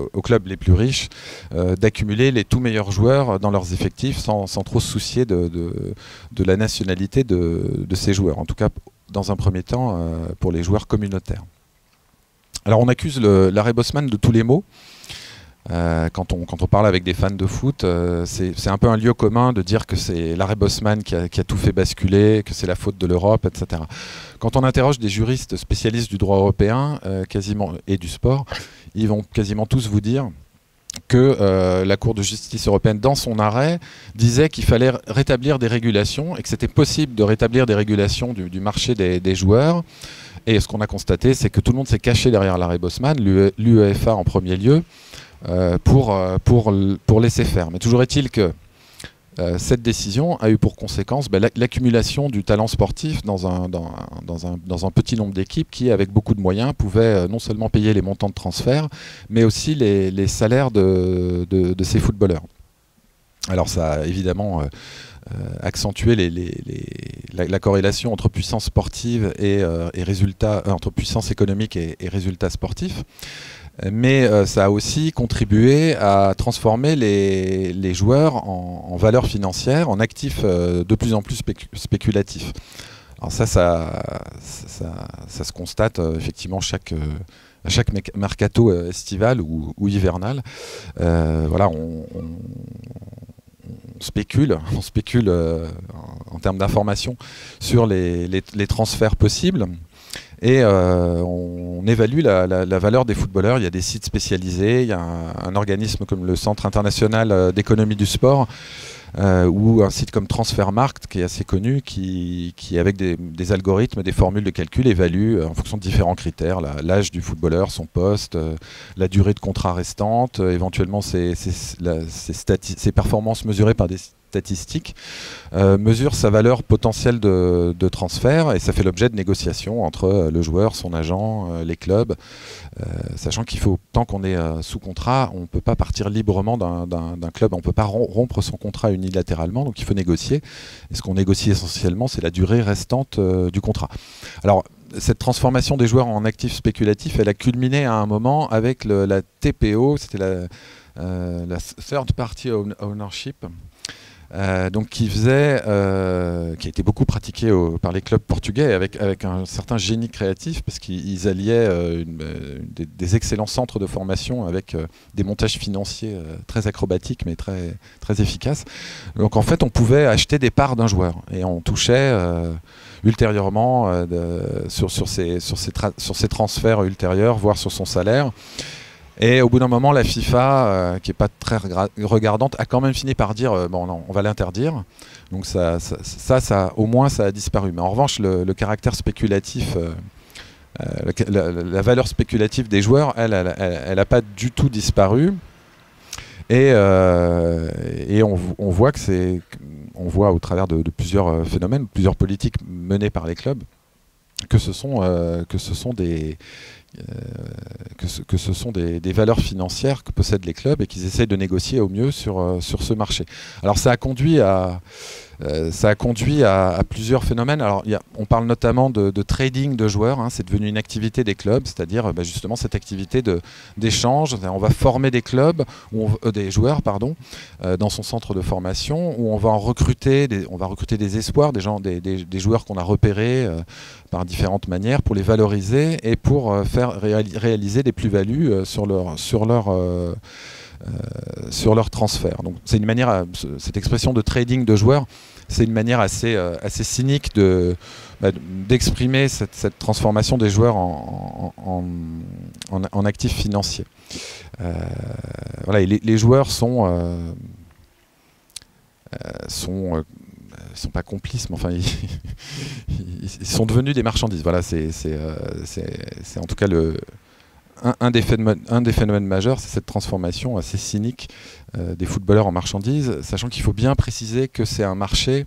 les plus riches euh, d'accumuler les tout meilleurs joueurs dans leurs effectifs sans, trop se soucier de, de, la nationalité de, ces joueurs. En tout cas, dans un premier temps, pour les joueurs communautaires. Alors on accuse l'arrêt Bosman de tous les maux. quand, on, quand on parle avec des fans de foot, c'est un peu un lieu commun de dire que c'est l'arrêt Bosman qui a, qui a, tout fait basculer, que c'est la faute de l'Europe, etc. Quand on interroge des juristes spécialistes du droit européen euh, quasiment, et du sport, ils vont quasiment tous vous dire que euh, la Cour de justice européenne, dans son arrêt, disait qu'il fallait rétablir des régulations et que c'était possible de rétablir des régulations du, marché des, joueurs. Et ce qu'on a constaté, c'est que tout le monde s'est caché derrière l'arrêt Bosman, l'UEFA en premier lieu, euh, pour laisser faire. Mais toujours est-il que Euh, cette décision a eu pour conséquence ben, l'accumulation du talent sportif dans un, petit nombre d'équipes qui, avec beaucoup de moyens, pouvaient non seulement payer les montants de transfert, mais aussi les, salaires de, ces footballeurs. Alors ça a évidemment euh, accentuer la, corrélation entre puissance sportive et, euh, euh, entre puissance économique et, résultats sportifs mais ça a aussi contribué à transformer les, joueurs en, valeurs financières, en actifs de plus en plus spéculatifs. Alors ça ça, se constate effectivement chaque, à chaque mercato estival ou, hivernal. voilà, on, spécule, on spécule euh, en, termes d'informations sur les, transferts possibles. Et euh, on évalue la, valeur des footballeurs. Il y a des sites spécialisés, il y a un organisme comme le Centre international euh, d'économie du sport euh, ou un site comme Transfermarkt qui est assez connu, qui, avec des, algorithmes, des formules de calcul évalue en fonction de différents critères l'âge du footballeur, son poste, la durée de contrat restante, éventuellement ses, performances mesurées par des statistiques, euh, mesure sa valeur potentielle de, transfert et ça fait l'objet de négociations entre euh, le joueur, son agent, euh, les clubs, sachant qu'il faut, tant qu'on est sous contrat, on ne peut pas partir librement d'un club, on ne peut pas rompre son contrat unilatéralement, donc il faut négocier. Et ce qu'on négocie essentiellement, c'est la durée restante du contrat. Alors, cette transformation des joueurs en actifs spéculatifs, elle a culminé à un moment avec la TPO, c'était la Third Party Ownership, euh, donc qui faisait, euh, qui a été beaucoup pratiqué par les clubs portugais avec, avec un certain génie créatif parce qu'ils alliaient euh, des, excellents centres de formation avec des montages financiers très acrobatiques mais très, très efficaces. Donc en fait on pouvait acheter des parts d'un joueur et on touchait ultérieurement sur, sur, sur, sur ces transferts ultérieurs, voire sur son salaire. Et au bout d'un moment, la FIFA, euh, qui n'est pas très regardante, a quand même fini par dire euh, bon, non, on va l'interdire. Donc ça ça, au moins, ça a disparu. Mais en revanche, le, caractère spéculatif, euh, la, valeur spéculative des joueurs, elle, elle n'a pas du tout disparu. Et, et on, voit que c'est, on voit au travers de, de, plusieurs phénomènes, plusieurs politiques menées par les clubs, que ce sont, que ce sont des, que, ce, que, ce, sont des, valeurs financières que possèdent les clubs et qu'ils essayent de négocier au mieux sur, euh, sur ce marché. Alors ça a conduit à, euh, ça a conduit à, plusieurs phénomènes. Alors, on parle notamment de, trading de joueurs. Hein. c'est devenu une activité des clubs, c'est-à-dire bah, justement cette activité d'échange. On va former des clubs, euh, des joueurs, pardon, euh, dans son centre de formation, où on va en recruter, des, on va recruter des espoirs, des gens, des, joueurs qu'on a repérés par différentes manières, pour les valoriser et pour faire réaliser des plus-values sur leur, sur leur sur leur transfert. Donc c'est une manière, cette expression de trading de joueurs, c'est une manière assez, euh, assez cynique de, bah, d'exprimer cette, transformation des joueurs en, en, actifs financiers. Euh, voilà, les, joueurs sont, euh, sont sont pas complices, mais enfin, ils, sont devenus des marchandises. Voilà, c'est, c'est, c'est en tout cas le, un, des phénomènes, majeurs, c'est cette transformation assez cynique euh, des footballeurs en marchandises, sachant qu'il faut bien préciser que c'est un marché,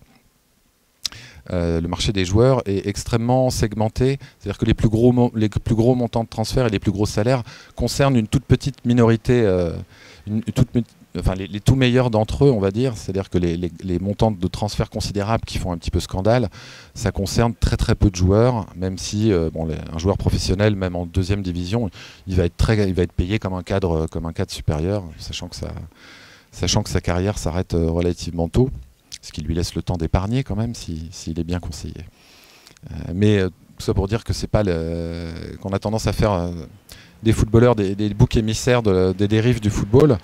euh, le marché des joueurs est extrêmement segmenté, c'est-à-dire que les plus, gros montants de transfert et les plus gros salaires concernent une toute petite minorité, euh, enfin les, tout meilleurs d'entre eux, on va dire, c'est-à-dire que les, montants de transferts considérables qui font un petit peu scandale, ça concerne très très peu de joueurs, même si euh, bon, un joueur professionnel, même en deuxième division, il va être très, il va être payé comme un cadre, comme un cadre supérieur, sachant que ça, sachant que sa carrière s'arrête euh, relativement tôt, ce qui lui laisse le temps d'épargner quand même s'il est bien conseillé. Euh, mais tout ça pour dire que c'est pas qu'on a tendance à faire des footballeurs, des, boucs émissaires des dérives du football,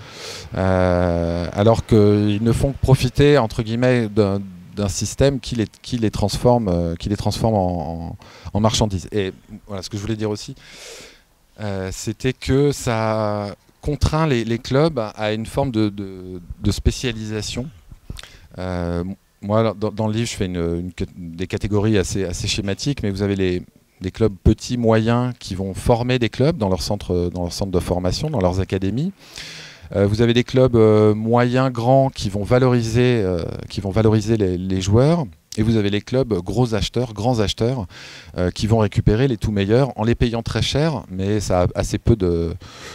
euh, alors qu'ils ne font que profiter, entre guillemets, d'un système qui les, qui les transforme, euh, qui les transforme en, marchandises. Et voilà, ce que je voulais dire aussi, euh, c'était que ça contraint les, clubs à une forme de, spécialisation. moi, dans, le livre, je fais des catégories assez, assez schématiques, mais vous avez les, des clubs petits, moyens, qui vont former des clubs dans leur centre, dans leur centre de formation, dans leurs académies. vous avez des clubs moyens, grands, qui vont valoriser, qui vont valoriser les joueurs. Et vous avez les clubs gros acheteurs, grands acheteurs, euh, qui vont récupérer les tout meilleurs en les payant très cher, mais ça a assez peu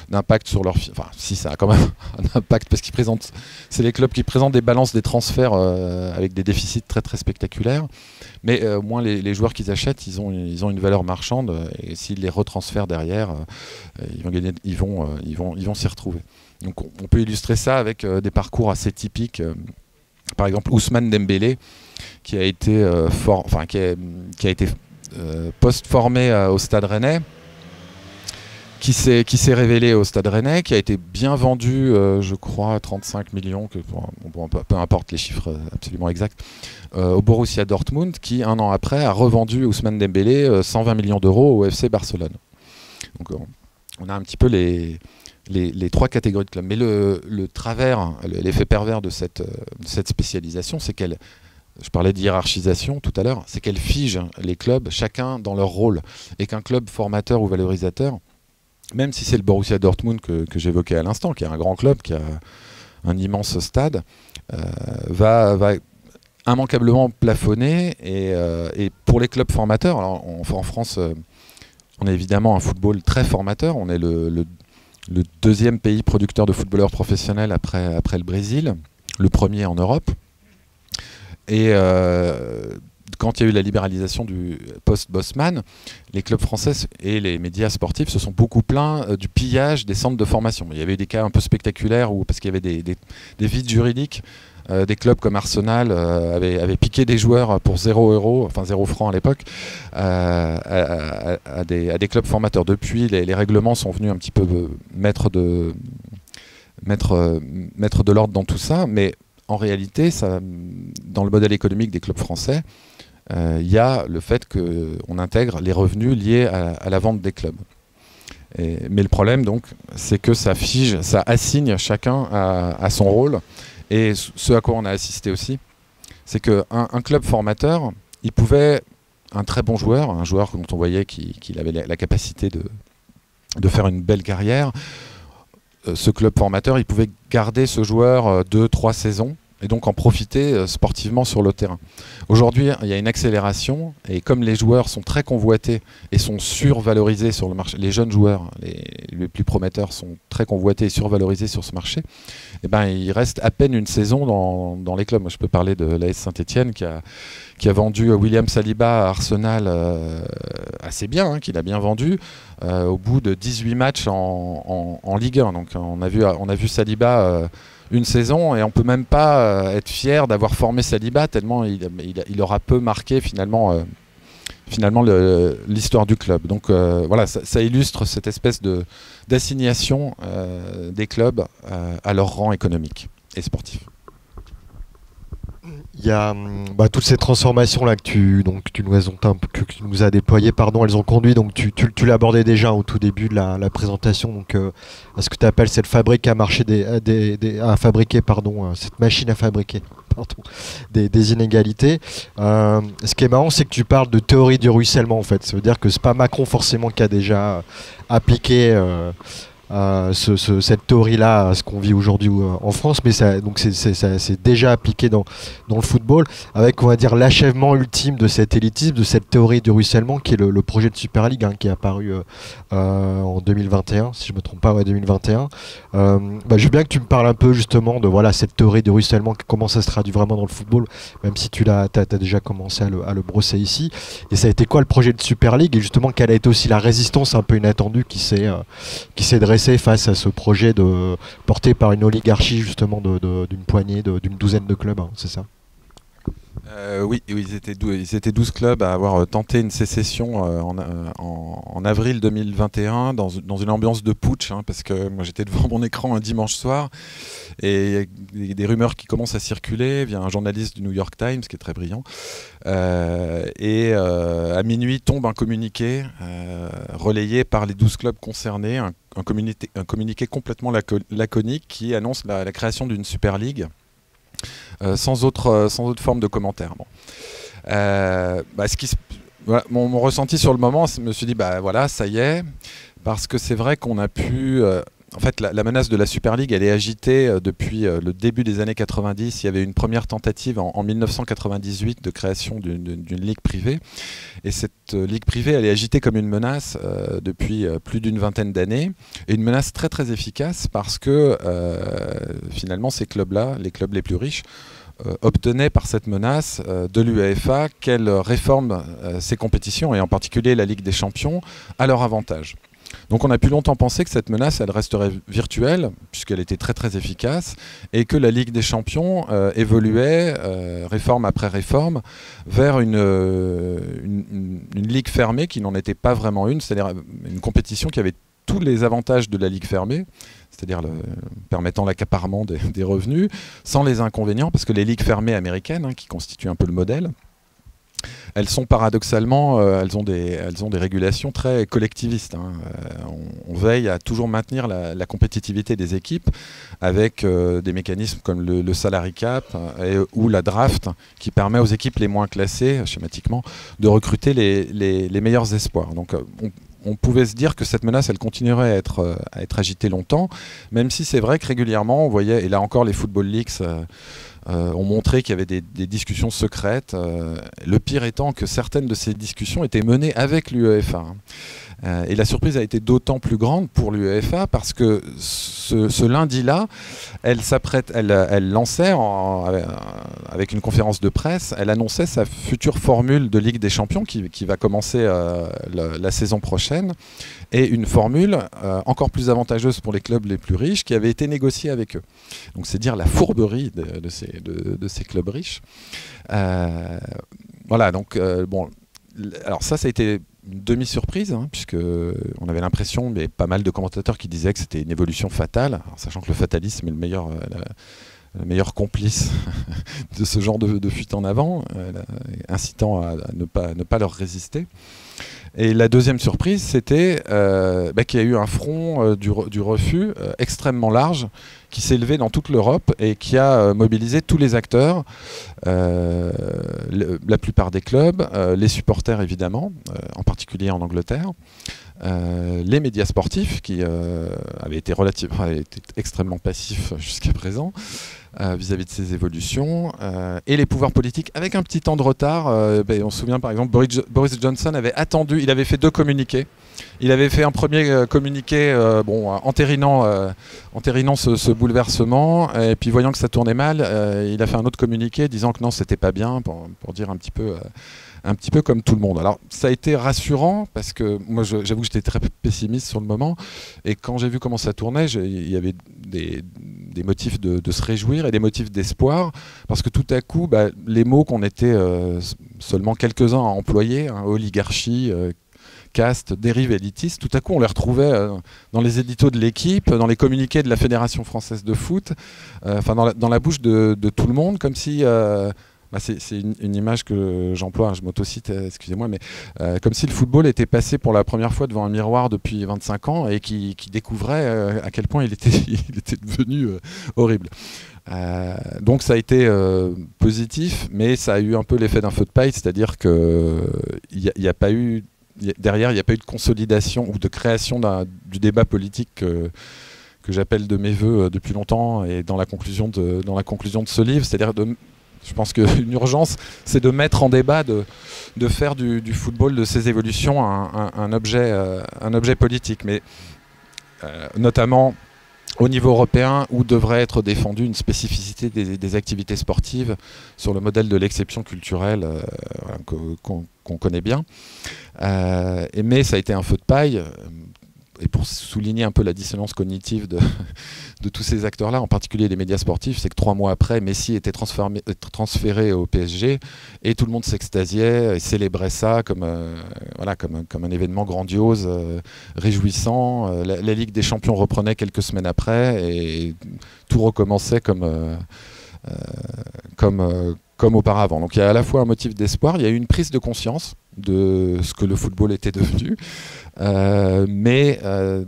d'impact sur leur... Enfin, si, ça a quand même un impact, parce qu'ils présentent... C'est les clubs qui présentent des balances des transferts euh, avec des déficits très très spectaculaires, mais euh, au moins les, joueurs qu'ils achètent, ils ont, ils ont une valeur marchande, et s'ils les retransfèrent derrière, ils vont ils vont, ils vont, ils vont s'y retrouver. Donc on, on, peut illustrer ça avec des parcours assez typiques. par exemple, Ousmane Dembélé, qui a été, euh, enfin, qui a, été euh, post-formé euh, au Stade Rennais qui s'est qui s'est révélé au Stade Rennais, qui a été bien vendu, je crois, à 35 millions, que, peu, importe les chiffres absolument exacts, au Borussia Dortmund, qui un an après a revendu Ousmane Dembélé 120 millions d'euros au FC Barcelone. Donc on a un petit peu les, les, trois catégories de clubs. Mais le, travers, l'effet pervers de cette, de cette spécialisation, c'est qu'elle je parlais d'hierarchisation tout à l'heure, c'est qu'elle fige les clubs, chacun dans leur rôle, et qu'un club formateur ou valorisateur, même si c'est le Borussia Dortmund que, j'évoquais à l'instant, qui est un grand club, qui a un immense stade, euh, va, immanquablement plafonner. Et, euh, pour les clubs formateurs, alors en France, euh, on est évidemment un football très formateur. On est le, deuxième pays producteur de footballeurs professionnels après le Brésil, le premier en Europe. Et euh, quand il y a eu la libéralisation du post-Bosman, les clubs français et les médias sportifs se sont beaucoup plaints euh, du pillage des centres de formation. Il y avait des cas un peu spectaculaires où, parce qu'il y avait des, vides juridiques. Euh, des clubs comme Arsenal avaient, piqué des joueurs pour 0 euros, enfin 0 francs à l'époque, à, des, clubs formateurs. Depuis, les, règlements sont venus un petit peu mettre de, mettre, mettre de l'ordre dans tout ça, mais en réalité, dans le modèle économique des clubs français, euh, il y a le fait qu'on intègre les revenus liés à, la vente des clubs. mais le problème, donc, c'est que ça fige, ça assigne chacun à, son rôle. Et ce à quoi on a assisté aussi, c'est qu'un un club formateur, il pouvait, un très bon joueur, un joueur dont on voyait qu'il avait la, capacité de, faire une belle carrière, ce club formateur, il pouvait garder ce joueur euh, deux, trois saisons et donc en profiter euh, sportivement sur le terrain. Aujourd'hui, il y a une accélération et comme les joueurs sont très convoités et sont survalorisés sur le marché, les jeunes joueurs, les, plus prometteurs sont très convoités et survalorisés sur ce marché, eh ben, il reste à peine une saison dans, les clubs. Moi, je peux parler de l'AS Saint-Etienne qui a, qui a vendu William Saliba à Arsenal euh, assez bien, hein, qu'il a bien vendu, euh, au bout de 18 matchs en, Ligue 1. Donc on a vu, on a vu Saliba une saison et on peut même pas euh, être fier d'avoir formé Saliba tellement il, aura peu marqué finalement euh, finalement l'histoire du club. Donc euh, voilà, ça, illustre cette espèce de d'assignation des clubs à leur rang économique et sportif il y a hum, bah, toutes ces transformations là que tu donc tu nous as déployées pardon elles ont conduit donc tu, tu, l'abordais déjà au tout début de la, présentation donc euh, à ce que tu appelles cette fabrique à marcher des, des, à fabriquer pardon euh, cette machine à fabriquer pardon, des, des inégalités. Euh, ce qui est marrant c'est que tu parles de théorie du ruissellement en fait. Ça veut dire que c'est pas Macron forcément qui a déjà appliqué ce, cette théorie-là ce qu'on vit aujourd'hui euh, en France, mais c'est déjà appliqué dans, le football, avec on va dire l'achèvement ultime de cet élitisme, de cette théorie du ruissellement qui est le, projet de Super League hein, qui est apparu euh, euh, en 2021, si je me trompe pas, ouais, 2021. bah, je veux bien que tu me parles un peu justement de voilà cette théorie du ruissellement, comment ça se traduit vraiment dans le football, même si tu l'as as, déjà commencé à le, à le, brosser ici. Et ça a été quoi le projet de Super League? Et justement quelle a été aussi la résistance un peu inattendue qui s'est qui s'est dressée face à ce projet de, porté par une oligarchie justement d'une poignée, d'une douzaine de clubs, hein, c'est ça? Euh, oui, ils, étaient ils étaient 12 clubs à avoir euh, tenté une sécession euh, en, avril 2021 dans, une ambiance de putsch, hein, parce que moi j'étais devant mon écran un dimanche soir et il y a des rumeurs qui commencent à circuler via un journaliste du New York Times qui est très brillant. et à minuit tombe un communiqué relayé par les 12 clubs concernés, un, communiqué, complètement laconique qui annonce la création d'une Super League. Euh, sans, autre, euh, sans autre forme de commentaire. Bon. Euh, bah, ce qui, mon, ressenti sur le moment, je me suis dit, bah voilà, ça y est, parce que c'est vrai qu'on a pu en fait, la, menace de la Super League, elle est agitée euh, depuis le début des années 90. Il y avait une première tentative en, 1998 de création d'une ligue privée. Et cette ligue privée, elle est agitée comme une menace depuis plus d'une vingtaine d'années. Et une menace très très efficace parce que finalement, ces clubs-là, les clubs les plus riches, obtenaient par cette menace de l'UEFA qu'elle réforme ses compétitions et en particulier la Ligue des Champions à leur avantage. Donc on a pu longtemps penser que cette menace, elle resterait virtuelle, puisqu'elle était très très efficace, et que la Ligue des Champions euh, évoluait, euh, réforme après réforme, vers euh, une, ligue fermée qui n'en était pas vraiment une, c'est-à-dire une compétition qui avait tous les avantages de la ligue fermée, c'est-à-dire permettant l'accaparement des, revenus, sans les inconvénients, parce que les ligues fermées américaines, hein, qui constituent un peu le modèle, elles sont paradoxalement, euh, elles, ont des, elles ont des régulations très collectivistes. Hein. Euh, on, veille à toujours maintenir la, compétitivité des équipes avec euh, des mécanismes comme le, salary cap ou la draft qui permet aux équipes les moins classées, schématiquement, de recruter les, meilleurs espoirs. Donc on, pouvait se dire que cette menace, elle continuerait à être, à être agitée longtemps, même si c'est vrai que régulièrement, on voyait, et là encore les Football Leaks euh, ont montré qu'il y avait des, discussions secrètes. Euh, le pire étant que certaines de ces discussions étaient menées avec l'UEFA. Euh, et la surprise a été d'autant plus grande pour l'UEFA parce que ce, lundi-là, elle elle, lançait avec une conférence de presse, elle annonçait sa future formule de Ligue des Champions qui, va commencer la, saison prochaine et une formule encore plus avantageuse pour les clubs les plus riches qui avait été négociée avec eux. Donc c'est dire la fourberie de ces, clubs riches. Euh, voilà, donc euh, bon, alors ça, ça a été une demi-surprise, hein, puisque on avait l'impression, mais pas mal de commentateurs qui disaient que c'était une évolution fatale, sachant que le fatalisme est le meilleur, euh, meilleur complice de ce genre de, fuite en avant, incitant à, ne, pas, ne pas leur résister. Et la deuxième surprise, c'était bah, qu'il y a eu un front du, refus extrêmement large qui s'est levé dans toute l'Europe et qui a euh, mobilisé tous les acteurs, euh, la plupart des clubs, euh, les supporters évidemment, en particulier en Angleterre, les médias sportifs qui avaient été relativement extrêmement passifs jusqu'à présent vis-à-vis de ces évolutions, et les pouvoirs politiques avec un petit temps de retard. Ben, on se souvient par exemple Boris Johnson avait attendu, il avait fait deux communiqués il avait fait un premier euh, communiqué euh, bon, entérinant, euh, entérinant ce, bouleversement, et puis voyant que ça tournait mal, il a fait un autre communiqué disant que non, c'était pas bien, pour, dire un petit peu un petit peu comme tout le monde. Alors ça a été rassurant parce que moi j'avoue que j'étais très pessimiste sur le moment et quand j'ai vu comment ça tournait, il y avait des, motifs de, se réjouir et des motifs d'espoir parce que tout à coup bah, les mots qu'on était seulement quelques-uns à employer, hein, oligarchie, caste, dérive élitiste, tout à coup on les retrouvait euh, dans les éditos de l'équipe, dans les communiqués de la Fédération française de foot, euh, enfin dans, la, bouche de, tout le monde, comme si... Euh, bah, c'est une, image que j'emploie, je m'autocite, excusez-moi, mais comme si le football était passé pour la première fois devant un miroir depuis 25 ans et qui, découvrait à quel point il était, il devenu horrible. donc ça a été positif, mais ça a eu un peu l'effet d'un feu de paille, c'est-à-dire qu'il n'y a, pas eu derrière, il n'y a pas eu de consolidation ou de création du débat politique que, j'appelle de mes voeux euh, depuis longtemps et dans la conclusion de, dans la conclusion de ce livre. C'est-à-dire, je pense qu'une urgence, c'est de mettre en débat, de, de faire du, football, de ses évolutions, un, objet, euh, un objet politique. Mais euh, notamment au niveau européen où devrait être défendue une spécificité des, activités sportives sur le modèle de l'exception culturelle euh, qu'on connaît bien. Mais ça a été un feu de paille et pour souligner un peu la dissonance cognitive de, tous ces acteurs-là, en particulier les médias sportifs, c'est que trois mois après, Messi était transféré au PSG et tout le monde s'extasiait et célébrait ça comme, euh, voilà, comme, comme, un événement grandiose, euh, réjouissant. Euh, la, Ligue des Champions reprenait quelques semaines après et tout recommençait comme, comme, comme auparavant. Donc il y a à la fois un motif d'espoir, il y a eu une prise de conscience de ce que le football était devenu. Euh, mais euh,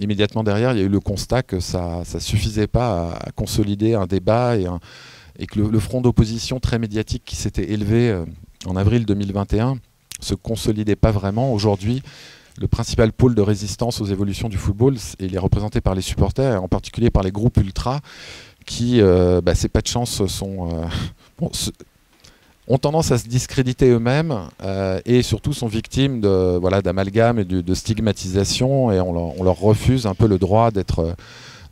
immédiatement derrière, il y a eu le constat que ça ne suffisait pas à, consolider un débat et, que le, front d'opposition très médiatique qui s'était élevé euh, en avril 2021 se consolidait pas vraiment. Aujourd'hui, le principal pôle de résistance aux évolutions du football, il est représenté par les supporters, en particulier par les groupes ultra, qui, bah, c'est pas de chance, sont, ont tendance à se discréditer eux-mêmes et surtout sont victimes de voilà et de, stigmatisation et on leur, refuse un peu le droit d'être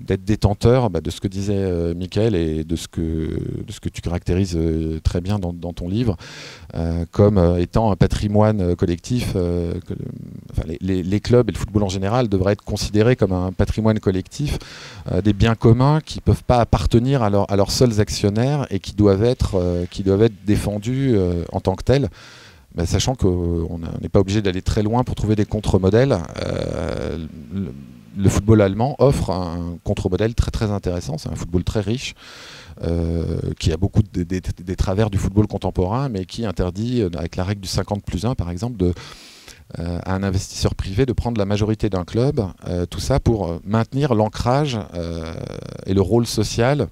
d'être détenteur bah, de ce que disait euh, et de ce que, tu caractérises euh, très bien dans, ton livre, euh, comme étant un patrimoine collectif. les, clubs et le football en général devraient être considérés comme un patrimoine collectif, des biens communs qui ne peuvent pas appartenir à, leurs seuls actionnaires et qui doivent être, qui doivent être défendus en tant que tels. Bah, sachant qu'on n'est pas obligé d'aller très loin pour trouver des contre-modèles le football allemand offre un contre-modèle très très intéressant. C'est un football très riche. Euh, qui a beaucoup des travers du football contemporain, mais qui interdit, euh, avec la règle du 50 plus 1 par exemple, euh, à un investisseur privé de prendre la majorité d'un club, tout ça pour maintenir l'ancrage et le rôle social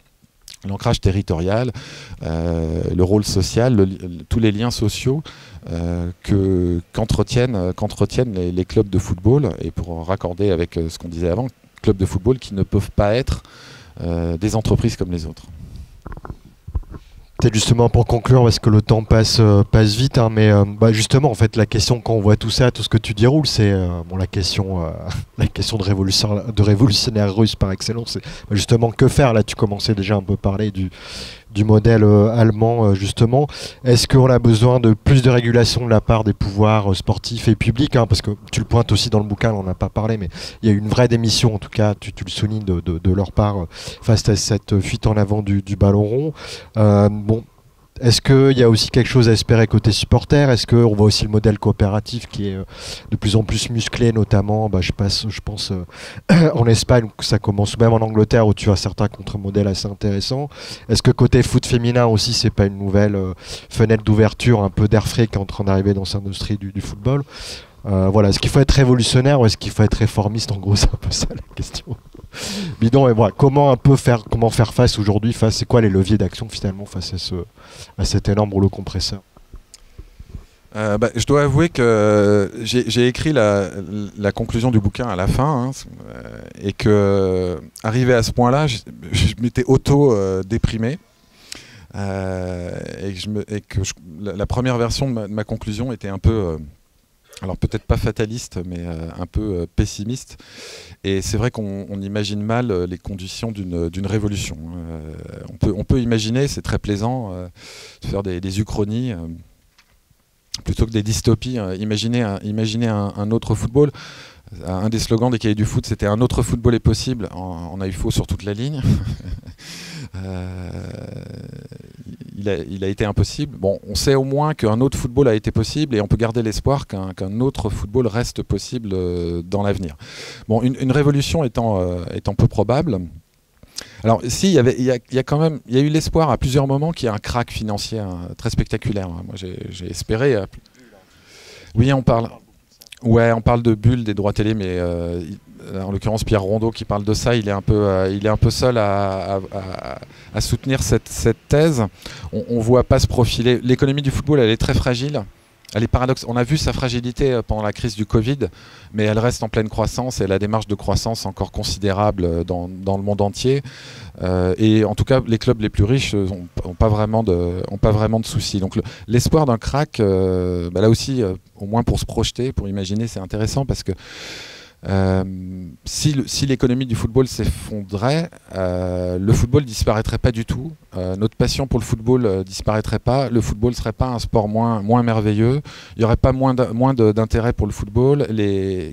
l'ancrage territorial, le rôle social, tous les liens sociaux euh, qu'entretiennent qu'entretiennent les, clubs de football, et pour raccorder avec euh, ce qu'on disait avant, clubs de football qui ne peuvent pas être euh, des entreprises comme les autres. Peut-être justement pour conclure, parce que le temps passe, passe vite, hein, mais bah, justement, en fait, la question quand on voit tout ça, tout ce que tu déroules, c'est bon, la question, la question de, révolutionnaire, de révolutionnaire russe par excellence. C'est bah, justement que faire? Là, tu commençais déjà un peu à parler du, du modèle euh, allemand euh, justement. Est-ce qu'on a besoin de plus de régulation de la part des pouvoirs euh, sportifs et publics hein, Parce que tu le pointes aussi dans le bouquin, on n'en a pas parlé, mais il y a une vraie démission, en tout cas, tu, le soulignes de, leur part face à cette fuite en avant du, ballon rond. bon, est-ce qu'il y a aussi quelque chose à espérer côté supporter? Est-ce qu'on voit aussi le modèle coopératif qui est euh, de plus en plus musclé, notamment, bah, je, pense, euh, en Espagne, ça commence même en Angleterre où tu as certains contre-modèles assez intéressants. Est-ce que côté foot féminin aussi, c'est pas une nouvelle euh, fenêtre d'ouverture, un peu d'air frais qui est en train d'arriver dans cette industrie du, football? Voilà, est-ce qu'il faut être révolutionnaire ou est-ce qu'il faut être réformiste? En gros, c'est un peu ça la question. Bidon, et comment un peu faire, comment faire face aujourd'hui, face, c'est quoi les leviers d'action finalement face à, ce, à cet énorme rouleau compresseur? Euh, bah, je dois avouer que j'ai écrit la, conclusion du bouquin à la fin hein, euh, et que arrivé à ce point-là, je, m'étais auto-déprimé. Euh, et, que, la, première version de ma conclusion était un peu alors peut-être pas fataliste, mais euh, un peu euh, pessimiste. Et c'est vrai qu'on imagine mal euh, les conditions d'une révolution. on, peut, on peut imaginer, c'est très plaisant, faire des, uchronies plutôt que des dystopies. Imaginez, un, un, autre football. Un des slogans des cahiers du foot, c'était un autre football est possible. On a eu faux sur toute la ligne. il a, été impossible. Bon, on sait au moins qu'un autre football a été possible et on peut garder l'espoir qu'un autre football reste possible euh, dans l'avenir. Bon, une, révolution étant, euh, étant peu probable. Alors, si, il y, avait, il, y a, quand même, il y a eu l'espoir à plusieurs moments qu'il y ait un crack financier hein, très spectaculaire. Moi, j'ai espéré. Euh, oui, on parle. Ouais, on parle de bulles des droits télé, mais euh, en l'occurrence Pierre Rondeau qui parle de ça, il est un peu, euh, il est un peu seul à, soutenir cette, thèse. On ne voit pas se profiler. L'économie du football, elle est très fragile. Elle est paradoxe. On a vu sa fragilité euh, pendant la crise du Covid, mais elle reste en pleine croissance et la démarche de croissance encore considérable dans, le monde entier. et en tout cas, les clubs les plus riches n'ont pas vraiment de, pas vraiment de soucis. Donc l'espoir d'un crack, bah là aussi, au moins pour se projeter, pour imaginer, c'est intéressant parce que euh, si l'économie du football s'effondrait, euh, le football disparaîtrait pas du tout. Euh, notre passion pour le football disparaîtrait pas. Le football serait pas un sport moins, merveilleux. Il y aurait pas moins d'intérêt pour le football.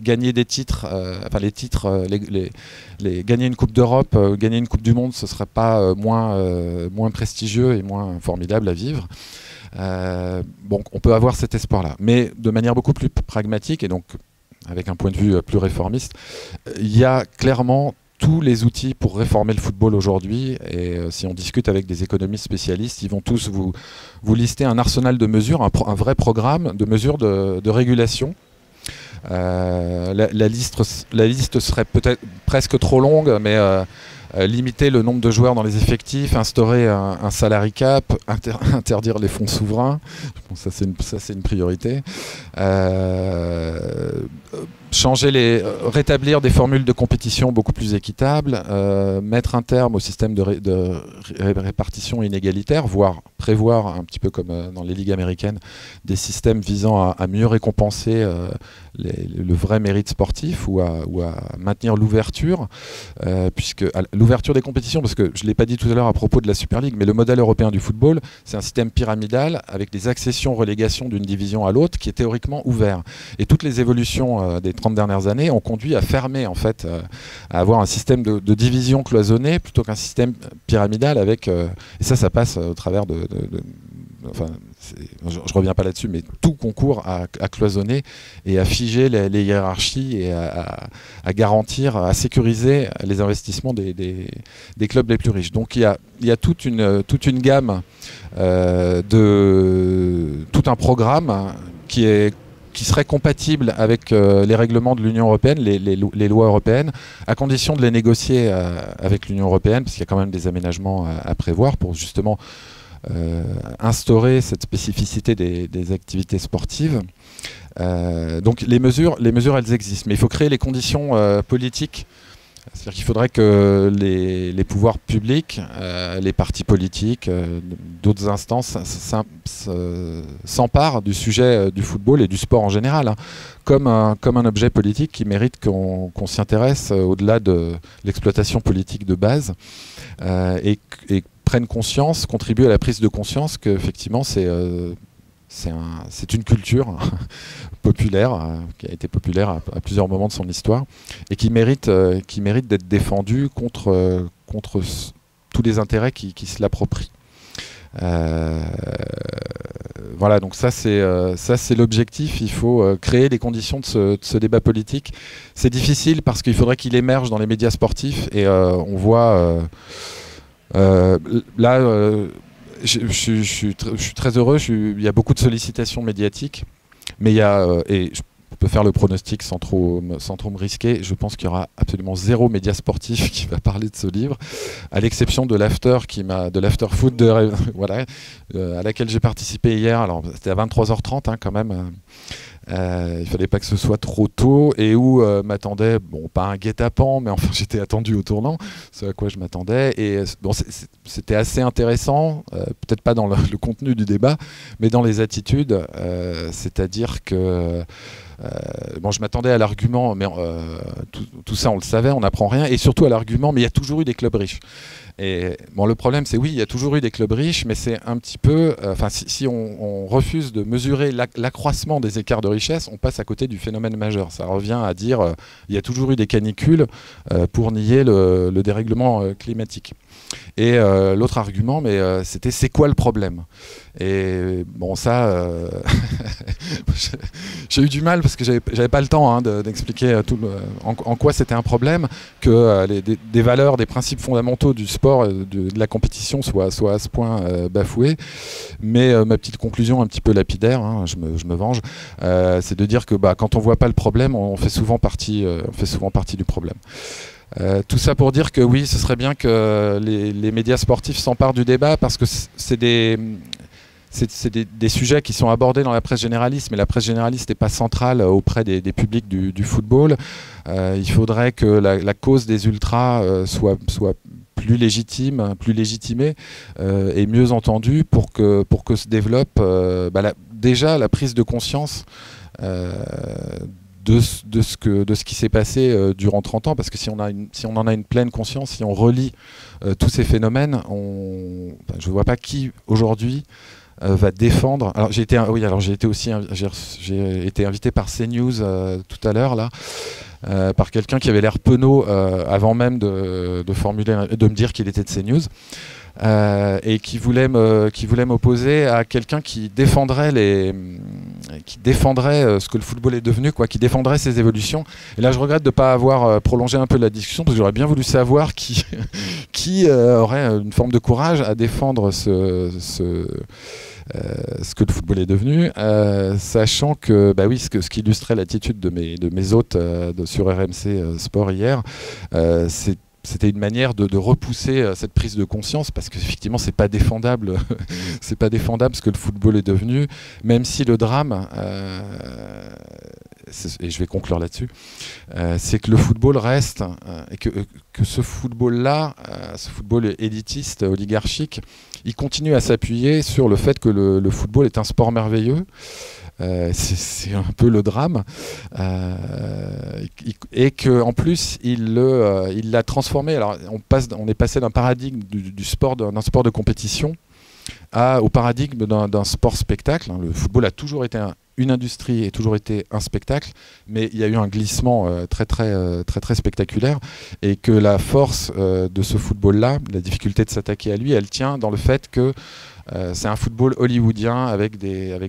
Gagner des titres, enfin les titres, gagner une coupe d'Europe, gagner une coupe du monde, ce serait pas moins, moins prestigieux et moins formidable à vivre. bon, on peut avoir cet espoir-là, mais de manière beaucoup plus pragmatique et donc avec un point de vue euh, plus réformiste, il y a clairement tous les outils pour réformer le football aujourd'hui. Et euh, si on discute avec des économistes spécialistes, ils vont tous vous, lister un arsenal de mesures, un, vrai programme de mesures de, régulation. Euh, la liste serait peut-être presque trop longue, mais limiter le nombre de joueurs dans les effectifs, instaurer un, un salary cap, interdire les fonds souverains. ça, c'est une, priorité. Euh, changer les, euh, rétablir des formules de compétition beaucoup plus équitables, euh, mettre un terme au système de, répartition inégalitaire, voire prévoir un petit peu comme euh, dans les ligues américaines des systèmes visant à, mieux récompenser le vrai mérite sportif ou à, maintenir l'ouverture, puisque l'ouverture des compétitions, parce que je ne l'ai pas dit tout à l'heure à propos de la Super League, mais le modèle européen du football, c'est un système pyramidal avec des accessions-relégations d'une division à l'autre qui est théoriquement ouvert. Et toutes les évolutions des 30 dernières années ont conduit à fermer, en fait, euh, à avoir un système de, division cloisonné plutôt qu'un système pyramidal avec. Euh, et ça, ça passe au travers de. Je, ne reviens pas là-dessus, mais tout concourt à, cloisonner et à figer les, hiérarchies et à, garantir, à sécuriser les investissements des, clubs les plus riches. Donc il y a, toute, une, gamme euh, de tout un programme qui serait compatible avec euh, les règlements de l'Union européenne, les, lois européennes, à condition de les négocier euh, avec l'Union européenne, parce qu'il y a quand même des aménagements à, prévoir pour justement instaurer cette spécificité des, activités sportives. donc les mesures, les mesures, elles existent, mais il faut créer les conditions politiques c'est-à-dire qu'il faudrait que les, pouvoirs publics, euh, les partis politiques, euh, d'autres instances s'emparent du sujet euh, du football et du sport en général, hein, comme, un, comme un objet politique qui mérite qu'on s'y intéresse au-delà de l'exploitation politique de base et, et prennent conscience, contribuent à la prise de conscience qu'effectivement c'est c'est une culture populaire, euh, qui a été populaire à, plusieurs moments de son histoire, et qui mérite, euh, qui mérite d'être défendue contre, euh, contre tous les intérêts qui, se l'approprient. voilà, donc ça c'est ça c'est l'objectif. Il faut créer les conditions de ce, débat politique. C'est difficile parce qu'il faudrait qu'il émerge dans les médias sportifs et on voit là je, suis très heureux. il y a beaucoup de sollicitations médiatiques, mais il y a, euh, et je peux faire le pronostic sans trop, sans trop me risquer. Je pense qu'il y aura absolument zéro média sportif qui va parler de ce livre, à l'exception de l'after qui m'a, de l'after foot de, voilà, euh, à laquelle j'ai participé hier. Alors c'était à 23h30 hein, quand même. Euh, euh, il fallait pas que ce soit trop tôt et où euh, m'attendait, bon, pas un guet-apens, mais enfin j'étais attendu au tournant, ce à quoi je m'attendais. Et euh, bon, c'était assez intéressant, peut-être pas dans le, contenu du débat, mais dans les attitudes. C'est-à-dire que bon, je m'attendais à l'argument, mais tout, tout, ça on le savait, on n'apprend rien, et surtout à l'argument, mais il y a toujours eu des clubs riches. Et bon, le problème, c'est oui, il y a toujours eu des clubs riches, mais c'est un petit peu. Euh, enfin, si, on, refuse de mesurer l'accroissement des écarts de richesse, on passe à côté du phénomène majeur. Ça revient à dire euh, il y a toujours eu des canicules euh, pour nier le dérèglement climatique. Et euh, l'autre argument, mais euh, c'était c'est quoi le problème? Et bon, ça, euh, j'ai eu du mal parce que j'avais pas le temps hein, d'expliquer en, quoi c'était un problème que des, valeurs, des principes fondamentaux du sport, de, de la compétition soient, à ce point bafoués. Mais ma petite conclusion, un petit peu lapidaire, hein, je, me, je, me, venge, c'est de dire que bah, quand on voit pas le problème, on fait souvent partie, on fait souvent partie du problème. Euh, tout ça pour dire que oui, ce serait bien que les, médias sportifs s'emparent du débat parce que c'est des, sujets qui sont abordés dans la presse généraliste, mais la presse généraliste n'est pas centrale auprès des, publics du, football. Euh, il faudrait que la, cause des ultras euh, soit, plus légitime, plus légitimée et mieux entendue pour que, pour que se développe bah, déjà la prise de conscience de, ce, qui s'est passé euh, durant 30 ans, parce que si on, en a une pleine conscience, si on relie euh, tous ces phénomènes, je ne vois pas qui aujourd'hui euh, va défendre. Alors j'ai été, aussi, invité par CNews tout à l'heure là. par quelqu'un qui avait l'air penaud avant même de, de me dire qu'il était de CNews. Euh, et qui voulait me, qui voulait m'opposer à quelqu'un qui défendrait les, qui défendrait euh, ce que le football est devenu, quoi, qui défendrait ses évolutions. Et là, je regrette de ne pas avoir euh, prolongé un peu la discussion parce que j'aurais bien voulu savoir qui, qui aurait une forme de courage à défendre ce, ce ce que le football est devenu, sachant que, bah oui, ce, que, ce qui illustrait l'attitude de mes, de mes hôtes sur RMC Sport hier, c'est c'était une manière de, repousser cette prise de conscience parce qu'effectivement c'est pas défendable c'est pas défendable ce que le football est devenu même si le drame et je vais conclure là-dessus, euh, c'est que le football reste, euh, et que, que, ce football-là, euh, ce football élitiste, oligarchique, il continue à s'appuyer sur le fait que le, football est un sport merveilleux. C'est un peu le drame, et qu'en plus il l'a transformé. Alors on, est passé d'un paradigme du, sport, d'un sport de compétition à, au paradigme d'un sport spectacle. Le football a toujours été un, une industrie et toujours été un spectacle, mais il y a eu un glissement euh, très, très, euh, très, très spectaculaire et que la force euh, de ce football-là, la difficulté de s'attaquer à lui, elle tient dans le fait que euh, c'est un football hollywoodien avec des,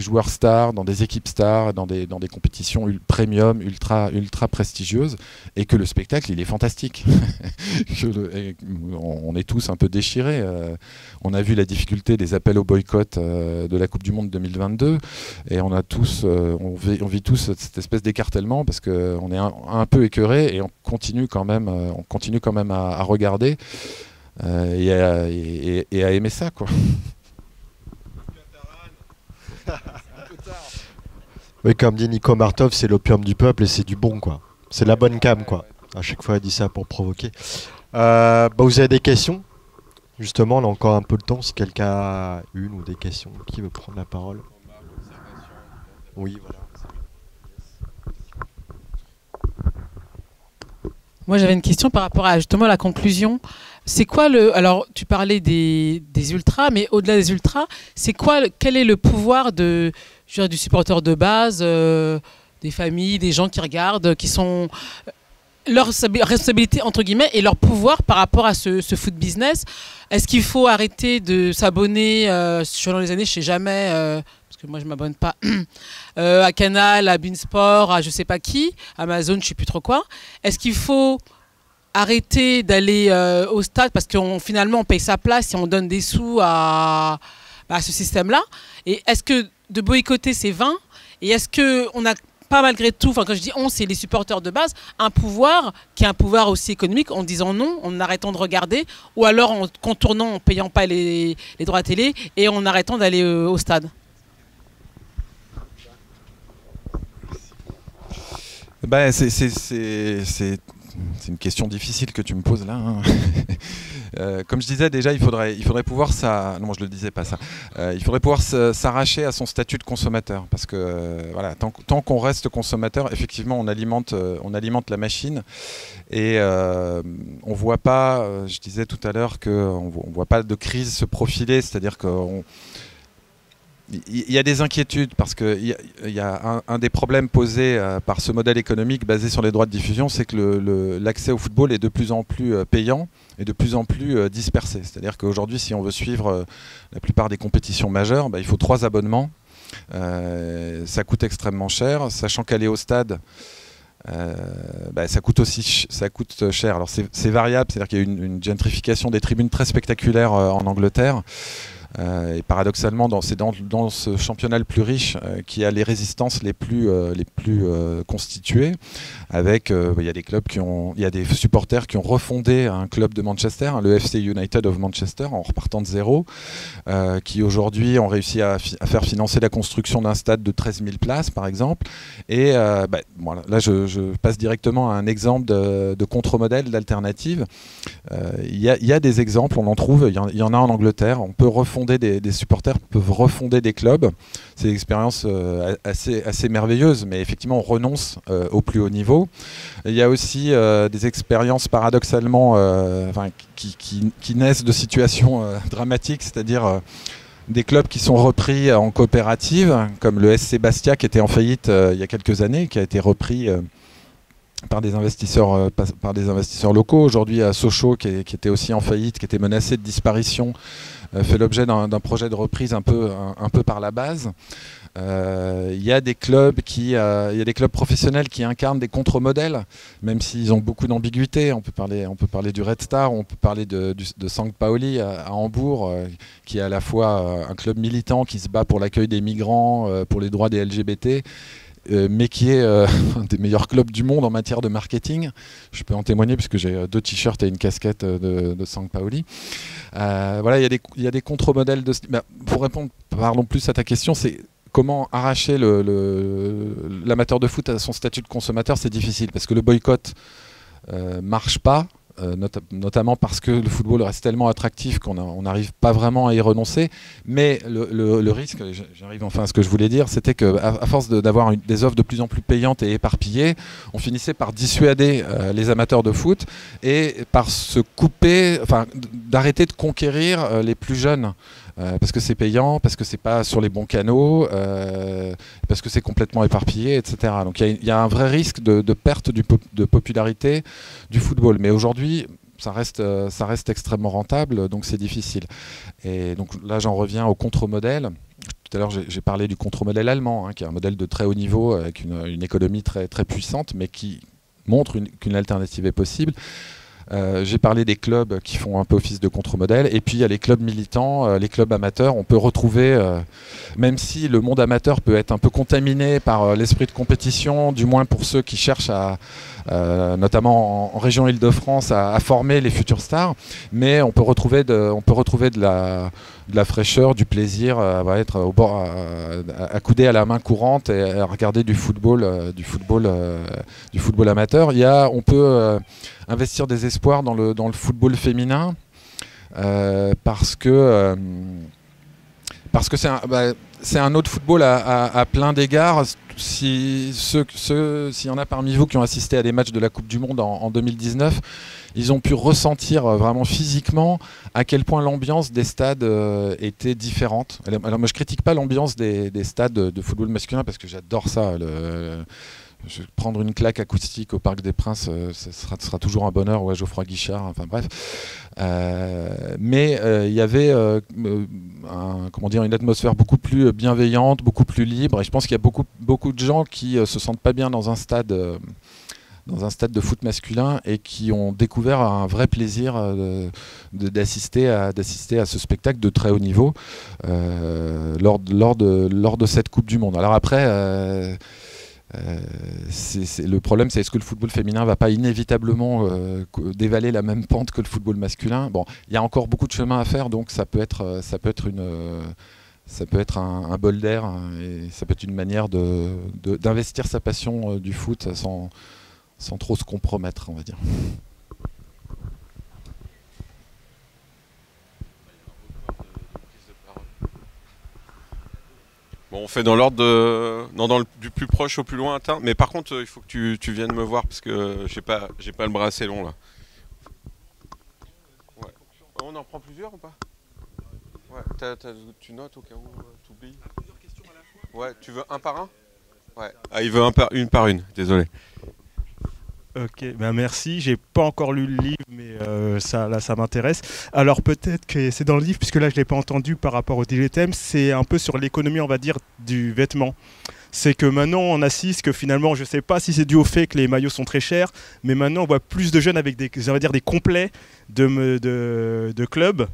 joueurs stars, dans des équipes stars, dans des, compétitions premium, ultra, prestigieuses, et que le spectacle, il est fantastique. on, est tous un peu déchirés. Euh, on a vu la difficulté des appels au boycott euh, de la Coupe du Monde 2022, et on, a tous, on vit tous cette espèce d'écartèlement parce qu'on est un, peu écœuré et on continue quand même, on continue quand même à regarder. Euh, et, à, aimer ça quoi. oui, comme dit Nico Martov, c'est l'opium du peuple et c'est du bon quoi. C'est la bonne cam quoi. À chaque fois, il dit ça pour provoquer. Euh, bah, vous avez des questions? Justement, on a encore un peu de temps. Si quelqu'un a une ou des questions, qui veut prendre la parole Oui, voilà. Moi, j'avais une question par rapport à justement la conclusion. C'est quoi le. Alors, tu parlais des, ultras, mais au-delà des ultras, c'est quoi. Quel est le pouvoir de, du supporter de base, euh, des familles, des gens qui regardent, qui sont. Euh, leur responsabilité, entre guillemets, et leur pouvoir par rapport à ce, foot business? Est-ce qu'il faut arrêter de s'abonner, euh, selon les années, je sais jamais, parce que moi je m'abonne pas, à Canal, à Beansport, à je sais pas qui, Amazon, je sais plus trop quoi. Est-ce qu'il faut arrêter d'aller euh, au stade parce qu'on finalement on paye sa place et on donne des sous à, ce système-là. Et est-ce que de boycotter c'est vain? Et est-ce que on a pas malgré tout, enfin quand je dis on, c'est les supporters de base, un pouvoir qui est un pouvoir aussi économique en disant non, en arrêtant de regarder, ou alors en contournant, en payant pas les, droits télé et en arrêtant d'aller euh, au stade? Ben, c'est c'est une question difficile que tu me poses là. Hein. Euh, comme je disais déjà, il faudrait, il faudrait pouvoir ça. Non, je le disais pas ça. Euh, il faudrait pouvoir s'arracher à son statut de consommateur, parce que euh, voilà, tant, qu'on reste consommateur, effectivement, on alimente, on alimente la machine, et on voit pas. je disais tout à l'heure qu'on on voit pas de crise se profiler, c'est-à-dire qu'on il y a des inquiétudes parce que il y a un, des problèmes posés euh, par ce modèle économique basé sur les droits de diffusion, c'est que l'accès au football est de plus en plus euh, payant et de plus en plus euh, dispersé. C'est-à-dire qu'aujourd'hui, si on veut suivre la plupart des compétitions majeures, bah, il faut trois abonnements. ça coûte extrêmement cher, sachant qu'aller au stade, bah, ça coûte aussi ça coûte cher. Alors c'est variable, c'est-à-dire qu'il y a une, une, gentrification des tribunes très spectaculaire en Angleterre. Euh, et paradoxalement, c'est dans, ce championnat le plus riche euh, qui a les résistances les plus, euh, constituées. Avec, il y a des clubs qui ont, il y a des supporters qui ont refondé un club de Manchester, hein, le FC United of Manchester, en repartant de zéro, qui aujourd'hui ont réussi à, faire financer la construction d'un stade de 13 000 places, par exemple. Et bah, là, je, passe directement à un exemple de, contre-modèle, d'alternative. Il y, y, a des exemples, on en trouve, il y, en a en Angleterre. On peut refonder des, supporters peuvent refonder des clubs. C'est une expérience euh, assez, merveilleuse, mais effectivement, on renonce euh, au plus haut niveau. Il y a aussi euh, des expériences paradoxalement qui, qui, naissent de situations dramatiques, c'est-à-dire des clubs qui sont repris en coopérative, comme le SC Bastia qui était en faillite il y a quelques années, qui a été repris par des investisseurs, par, des investisseurs locaux. Aujourd'hui, à Sochaux, qui, qui, était aussi en faillite, qui était menacé de disparition fait l'objet d'un projet de reprise un peu, par la base. Euh, il y a des clubs qui, euh, y a des clubs professionnels qui incarnent des contre-modèles, même s'ils ont beaucoup d'ambiguïté. On peut parler, on du Red Star, on peut parler de, de, St. Pauli à, Hambourg, qui est à la fois un club militant qui se bat pour l'accueil des migrants, pour les droits des LGBT, mais qui est un des meilleurs clubs du monde en matière de marketing. Je peux en témoigner puisque j'ai deux t-shirts et une casquette de, de San Paoli. voilà, il y, y, a des contre-modèles de. Bah, pour répondre, parlons plus à ta question, c'est comment arracher l'amateur de foot à son statut de consommateur, c'est difficile parce que le boycott euh, marche pas. Euh, notamment parce que le football reste tellement attractif qu'on n'arrive pas vraiment à y renoncer. Mais le, risque, j'arrive enfin à ce que je voulais dire, c'était qu'à à force d'avoir des offres de plus en plus payantes et éparpillées, on finissait par dissuader euh, les amateurs de foot et par se couper, enfin d'arrêter de conquérir euh, les plus jeunes. Parce que c'est payant, parce que c'est pas sur les bons canaux, parce que c'est complètement éparpillé, etc. Donc il y, a un vrai risque de, perte de popularité du football. Mais aujourd'hui, ça reste, euh, ça reste extrêmement rentable, donc c'est difficile. Et donc là, j'en reviens au contre-modèle. Tout à l'heure, j'ai parlé du contre-modèle allemand, hein, qui est un modèle de très haut niveau, avec une, économie très puissante, mais qui montre qu'une alternative est possible. Euh, j'ai parlé des clubs qui font un peu office de contre-modèle, et puis il y a les clubs militants, euh, les clubs amateurs. On peut retrouver, euh, même si le monde amateur peut être un peu contaminé par l'esprit de compétition, du moins pour ceux qui cherchent à, notamment en, région Île-de-France, à, former les futurs stars, mais on peut retrouver on peut retrouver de la, de la fraîcheur, du plaisir, à être au bord, à, couder à la main courante et à regarder du football, du football, du football amateur. Il y a, on peut investir des espoirs dans le, dans le football féminin euh, parce que euh, parce que c'est un, bah, un, autre football à, plein d'égards. Si s'il y en a parmi vous qui ont assisté à des matchs de la Coupe du Monde en, 2019, ils ont pu ressentir euh, vraiment physiquement à quel point l'ambiance des stades était différente. Alors moi je critique pas l'ambiance des, des, stades de, football masculin parce que j'adore ça. Prendre une claque acoustique au Parc des Princes, euh, ce, sera, toujours un bonheur, ou à Geoffroy Guichard, enfin bref. Euh, mais euh, il y avait comment dire, une atmosphère beaucoup plus bienveillante, beaucoup plus libre, et je pense qu'il y a beaucoup, beaucoup de gens qui se sentent pas bien dans un stade dans un stade de foot masculin et qui ont découvert un vrai plaisir d'assister à, à ce spectacle de très haut niveau lors, lors, de, lors de cette Coupe du Monde. Alors après, euh, le problème, c'est est-ce que le football féminin va pas inévitablement euh, dévaler la même pente que le football masculin? Bon, il y a encore beaucoup de chemin à faire, donc ça peut être, euh, ça peut être une, ça peut être un, bol d'air hein, et ça peut être une manière d'investir de, sa passion du foot sans, sans trop se compromettre, on va dire. on fait dans l'ordre de. Non, dans le, du plus proche au plus lointain. Mais par contre, euh, il faut que tu, tu viennes me voir parce que j'ai pas, j'ai pas le bras assez long là. Ouais. On en prend plusieurs ou pas? Ouais, tu notes au cas où euh, tu oublies Ouais, tu veux un par un? Ouais. Ah, il veut un par, une par une, désolé. Ok, ben merci. J'ai pas encore lu le livre, mais euh, ça, là, ça m'intéresse. Alors peut-être que c'est dans le livre, puisque là, je l'ai pas entendu par rapport au thème. C'est un peu sur l'économie, on va dire, du vêtement. C'est que maintenant, on assiste que finalement, je sais pas si c'est dû au fait que les maillots sont très chers, mais maintenant, on voit plus de jeunes avec des, on dire, des complets de, de, de clubs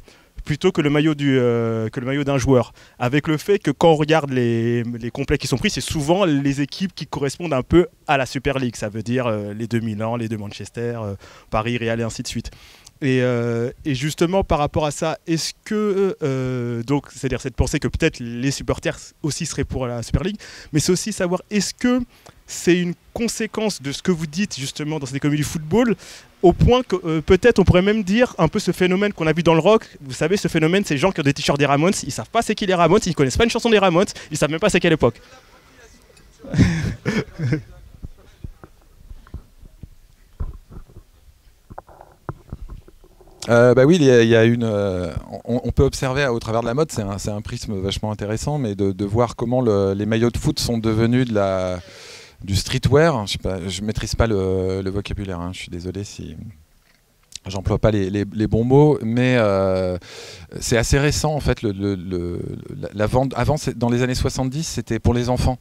plutôt que le maillot du euh, que le maillot d'un joueur. Avec le fait que quand on regarde les, les complets qui sont pris, c'est souvent les équipes qui correspondent un peu à la Super League. Ça veut dire euh, les deux Milan, les deux Manchester, euh, Paris, Real et ainsi de suite. Et, et, justement par rapport à ça, est-ce que donc c'est-à-dire cette pensée que peut-être les supporters aussi seraient pour la Super League, mais c'est aussi savoir est-ce que c'est une conséquence de ce que vous dites justement dans cette économie du football, au point que euh, peut-être on pourrait même dire un peu ce phénomène qu'on a vu dans le rock. Vous savez, ce phénomène, les gens qui ont des t-shirts des Ramones, ils savent pas c'est qui les Ramones, ils connaissent pas une chanson des Ramones, ils savent même pas c'est quelle époque. Euh, bah oui, il y a, une. Euh, on, peut observer au travers de la mode, c'est un, prisme vachement intéressant, mais de, voir comment les maillots de foot sont devenus de la, du streetwear. Je ne maîtrise pas le, vocabulaire, hein. je suis désolé si j'emploie pas les, bons mots, mais euh, c'est assez récent en fait. Le, la, vente, avant, dans les années 70, c'était pour les enfants.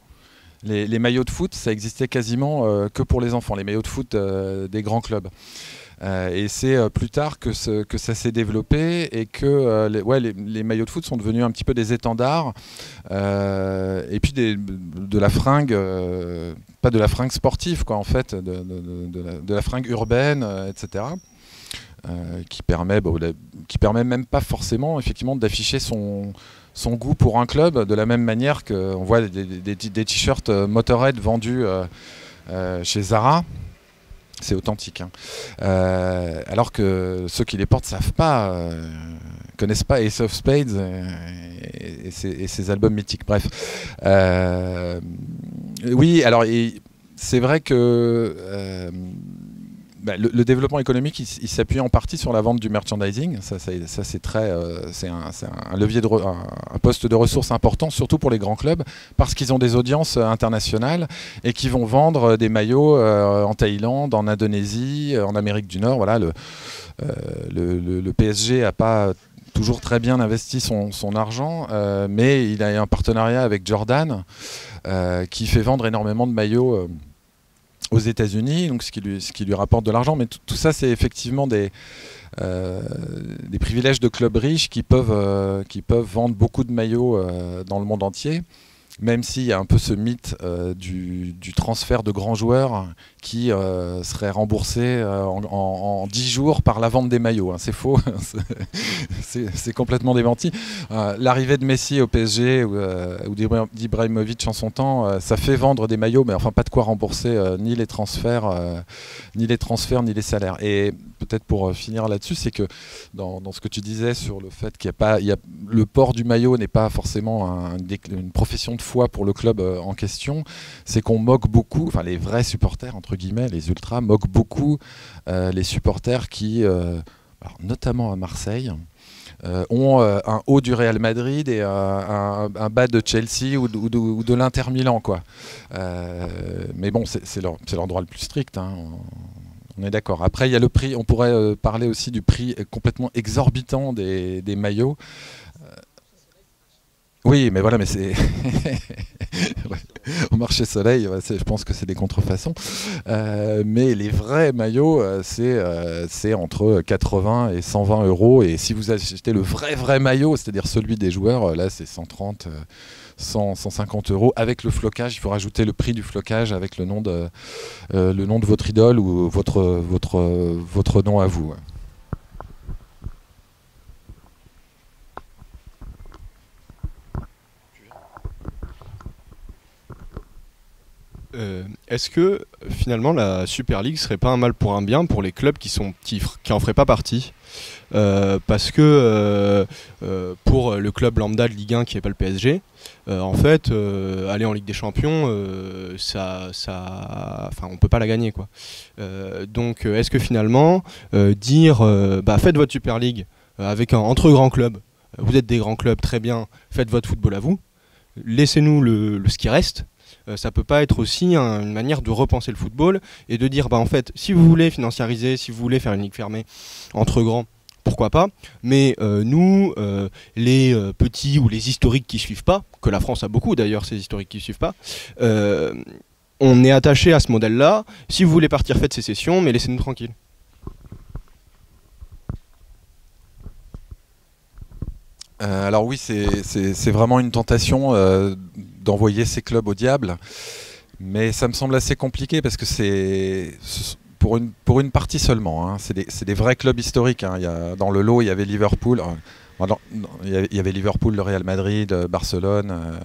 Les, maillots de foot, ça existait quasiment euh, que pour les enfants, les maillots de foot des grands clubs. Et c'est plus tard que, ça s'est développé et que les, ouais, les, maillots de foot sont devenus un petit peu des étendards et puis de la fringue, pas de la fringue sportive quoi en fait, de, la, fringue urbaine, etc. qui permet, qui permet même pas forcément effectivement d'afficher son, goût pour un club, de la même manière qu'on voit des, t-shirts euh, Motorhead vendus euh, euh, chez Zara. C'est authentique. Hein. alors que ceux qui les portent savent pas, connaissent pas Ace of Spades et, ses, albums mythiques. Bref. oui, alors c'est vrai que bah, le, développement économique, il, s'appuie en partie sur la vente du merchandising. Ça, c'est très, euh, c'est un, levier de, un, poste de ressources important, surtout pour les grands clubs, parce qu'ils ont des audiences euh, internationales et qui vont vendre euh, des maillots en Thaïlande, en Indonésie, en Amérique du Nord. Voilà, le, le, PSG a pas toujours très bien investi son, argent, mais il a un partenariat avec Jordan qui fait vendre énormément de maillots aux États-Unis, donc ce qui lui, rapporte de l'argent. Mais tout ça, c'est effectivement des, euh, des privilèges de clubs riches qui peuvent, euh, vendre beaucoup de maillots euh, dans le monde entier même s'il y a un peu ce mythe du, transfert de grands joueurs qui euh, serait remboursé euh, en, 10 jours par la vente des maillots. Hein. C'est faux, c'est complètement démenti. Euh, l'arrivée de Messi au PSG ou, ou d'Ibrahimovic en son temps, ça fait vendre des maillots, mais enfin pas de quoi rembourser ni les transferts, ni les transferts, ni les salaires. Et peut-être pour finir là-dessus, c'est que dans, ce que tu disais sur le fait qu'il a pas, le port du maillot n'est pas forcément une profession de foi pour le club en question, c'est qu'on moque beaucoup, enfin les vrais supporters entre les ultras moquent beaucoup euh, les supporters qui, euh, notamment à Marseille, euh, ont un haut du Real Madrid et un, bas de Chelsea ou de, l'Inter Milan. Quoi. mais bon, c'est leur, droit le plus strict. Hein, on, est d'accord. Après, il y a le prix. On pourrait parler aussi du prix complètement exorbitant des maillots. Oui, mais voilà, mais c'est au marché soleil, je pense que c'est des contrefaçons. Euh, mais les vrais maillots, euh, euh, c'est entre 80 et 120 euros. Et si vous achetez le vrai vrai maillot, c'est-à-dire celui des joueurs, là c'est 130. 150 euros avec le flocage. Il faut rajouter le prix du flocage avec le nom de, le nom de votre idole ou votre, votre, votre nom à vous. Euh, est-ce que finalement la Super League serait pas un mal pour un bien pour les clubs qui sont qui, en feraient pas partie? Euh, Parce que euh, pour le club lambda de Ligue 1 qui n'est pas le PSG, en fait, aller en Ligue des Champions, ça, ça, enfin, on peut pas la gagner quoi. donc, est-ce que finalement dire, bah faites votre Super League avec un entre grands clubs, vous êtes des grands clubs, très bien, faites votre football à vous, laissez-nous le, ce qui reste euh, ça peut pas être aussi une manière de repenser le football et de dire bah en fait si vous voulez financiariser, si vous voulez faire une ligue fermée entre grands, pourquoi pas Mais euh, nous, euh, les petits ou les historiques qui suivent pas, que la France a beaucoup d'ailleurs, ces historiques qui suivent pas, on est attaché à ce modèle-là. Si vous voulez partir, faites sécession, mais laissez-nous tranquilles. Alors oui, c'est vraiment une tentation d'envoyer ces clubs au diable. Mais ça me semble assez compliqué parce que c'est pour une, pour une partie seulement. Hein. C'est des, vrais clubs historiques. Hein. Dans le lot, il y avait Liverpool. Euh, il y avait Liverpool, le Real Madrid, euh, Barcelone, euh,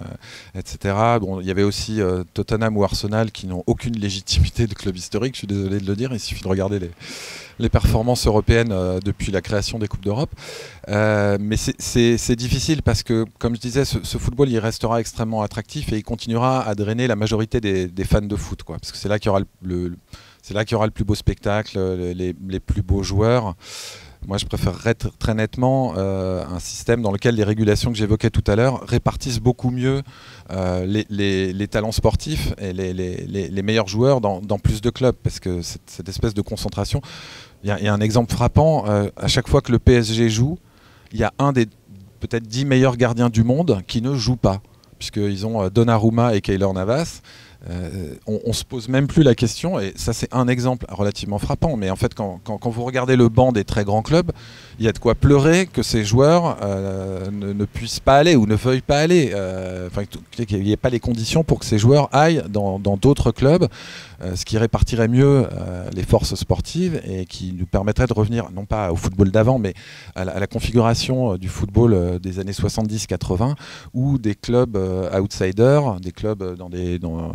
etc. Il y avait aussi Tottenham ou Arsenal qui n'ont aucune légitimité de club historique. Je suis désolé de le dire. Il suffit de regarder les, les performances européennes euh, depuis la création des Coupes d'Europe. Euh, mais c'est difficile parce que, comme je disais, ce, football, il restera extrêmement attractif et il continuera à drainer la majorité des, fans de foot. Parce que c'est là qu'il y aura le, plus beau spectacle, les plus beaux joueurs. Moi, je préférerais très nettement euh, un système dans lequel les régulations que j'évoquais tout à l'heure répartissent beaucoup mieux les, les, talents sportifs et les, meilleurs joueurs dans, plus de clubs, parce que cette, espèce de concentration, il y, a un exemple frappant. Euh, à chaque fois que le PSG joue, il y a un des peut-être 10 meilleurs gardiens du monde qui ne joue pas. Puisqu'ils ont euh, Donnarumma et Keylor Navas. Euh, on, on se pose même plus la question, et ça c'est un exemple relativement frappant, mais en fait quand, vous regardez le banc des très grands clubs, il y a de quoi pleurer que ces joueurs euh, ne, puissent pas aller ou ne veuillent pas aller, euh, qu'il n'y ait pas les conditions pour que ces joueurs aillent dans d'autres clubs, ce qui répartirait mieux euh, les forces sportives et qui nous permettrait de revenir non pas au football d'avant, mais à la, configuration euh, du football euh, des années 70-80, où des clubs euh, outsiders, des clubs euh, dans des, euh,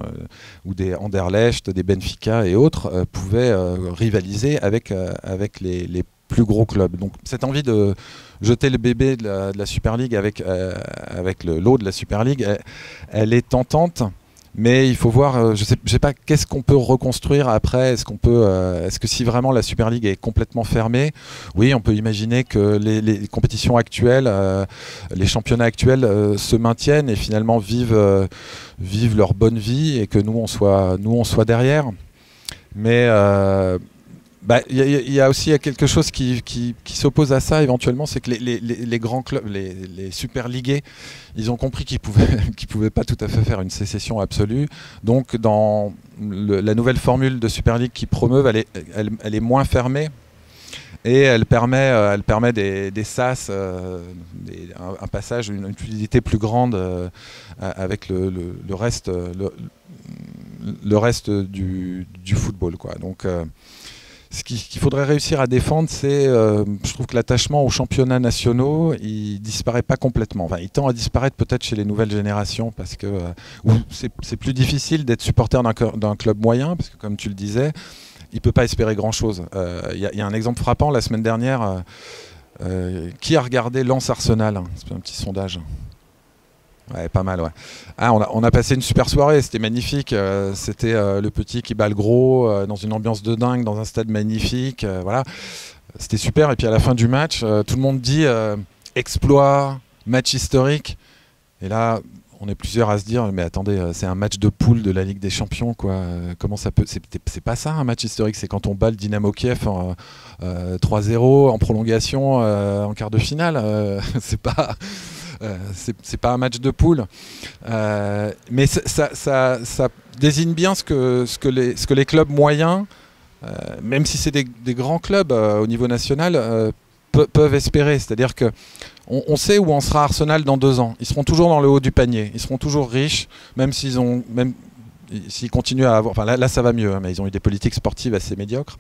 des Anderlecht, des Benfica et autres euh, pouvaient euh, rivaliser avec, euh, avec les, plus gros clubs. Donc cette envie de jeter le bébé de la, Super League avec, euh, avec le de la Super League, elle est tentante. Mais il faut voir, euh, je sais, sais pas, qu'est-ce qu'on peut reconstruire après? Est-ce qu'on peut, euh, est-ce que si vraiment la Super League est complètement fermée, oui, on peut imaginer que les, compétitions actuelles, euh, les championnats actuels se maintiennent et finalement vivent, vivent leur bonne vie et que nous on soit, nous on soit derrière. Mais bah, il y, a- aussi quelque chose qui, s'oppose à ça éventuellement, c'est que les, grands clubs, les, les super ligués, ils ont compris qu'ils qu'ils pouvaient pas tout à fait faire une sécession absolue. Donc, dans la nouvelle formule de Super League qu'ils promeuvent, elle est, moins fermée. Et elle permet, euh, elle permet des, des sas, euh, un, passage, une, fluidité plus grande euh, avec le, reste, le, reste du, football. Quoi. Donc, ce qui- ce qu'il faudrait réussir à défendre, c'est, euh, je trouve que l'attachement aux championnats nationaux, il disparaît pas complètement. Enfin, il tend à disparaître peut-être chez les nouvelles générations parce que euh, c'est plus difficile d'être supporter d'un club moyen parce que, comme tu le disais, il peut pas espérer grand-chose. Euh, Il y, y a un exemple frappant la semaine dernière. euh, qui a regardé Lens Arsenal? C'est un petit sondage. Ouais, pas mal, ouais. Ah, on, a, passé une super soirée, c'était magnifique. euh, c'était euh, le petit qui bat le gros, euh, dans une ambiance de dingue, dans un stade magnifique. voilà. C'était super. Et puis à la fin du match, tout le monde dit exploit, match historique. Et là, on est plusieurs à se dire mais attendez, c'est un match de poule de la Ligue des Champions, comment ça peut C'est pas ça un match historique. C'est quand on bat le Dynamo Kiev en, euh, 3-0 en prolongation en quart de finale. C'est pas. Euh, c'est pas un match de poule, Euh, mais ça, désigne bien ce que, les, clubs moyens, euh, même si c'est des, grands clubs au niveau national, pe- peuvent espérer. C'est-à-dire que on, sait où en sera Arsenal dans deux ans. Ils seront toujours dans le haut du panier. Ils seront toujours riches, même s'ils continuent à avoir. Là, ça va mieux, hein, mais ils ont eu des politiques sportives assez médiocres.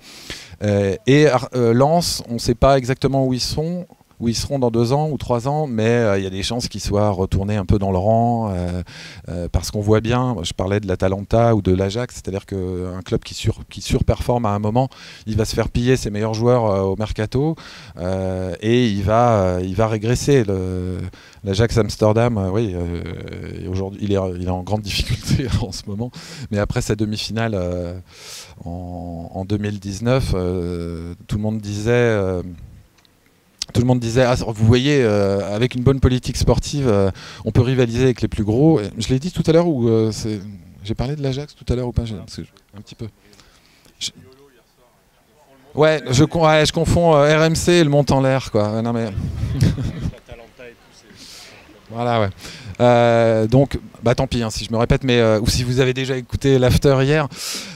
Et euh, Lens, on ne sait pas exactement où ils sont. Où ils seront dans deux ans ou trois ans, mais euh, il y a des chances qu'ils soient retournés un peu dans le rang, euh, euh, parce qu'on voit bien, je parlais de l'Atalanta ou de l'Ajax, c'est-à-dire qu'un club qui, sur, qui surperforme à un moment, il va se faire piller ses meilleurs joueurs au mercato et il va, il va régresser. L'Ajax Amsterdam, oui, aujourd'hui, il est, en grande difficulté en ce moment, mais après sa demi-finale en, en 2019, euh, tout le monde disait. Tout le monde disait, ah, vous voyez, euh, avec une bonne politique sportive, euh, on peut rivaliser avec les plus gros. Je l'ai dit tout à l'heure ou euh, j'ai parlé de l'Ajax tout à l'heure ou pas? Un petit peu. Je- Ouais, je, confonds euh, RMC et le monte en l'air, quoi. Non mais. voilà, ouais. Euh, donc, bah tant pis hein, si je me répète, mais euh, ou si vous avez déjà écouté l'after hier,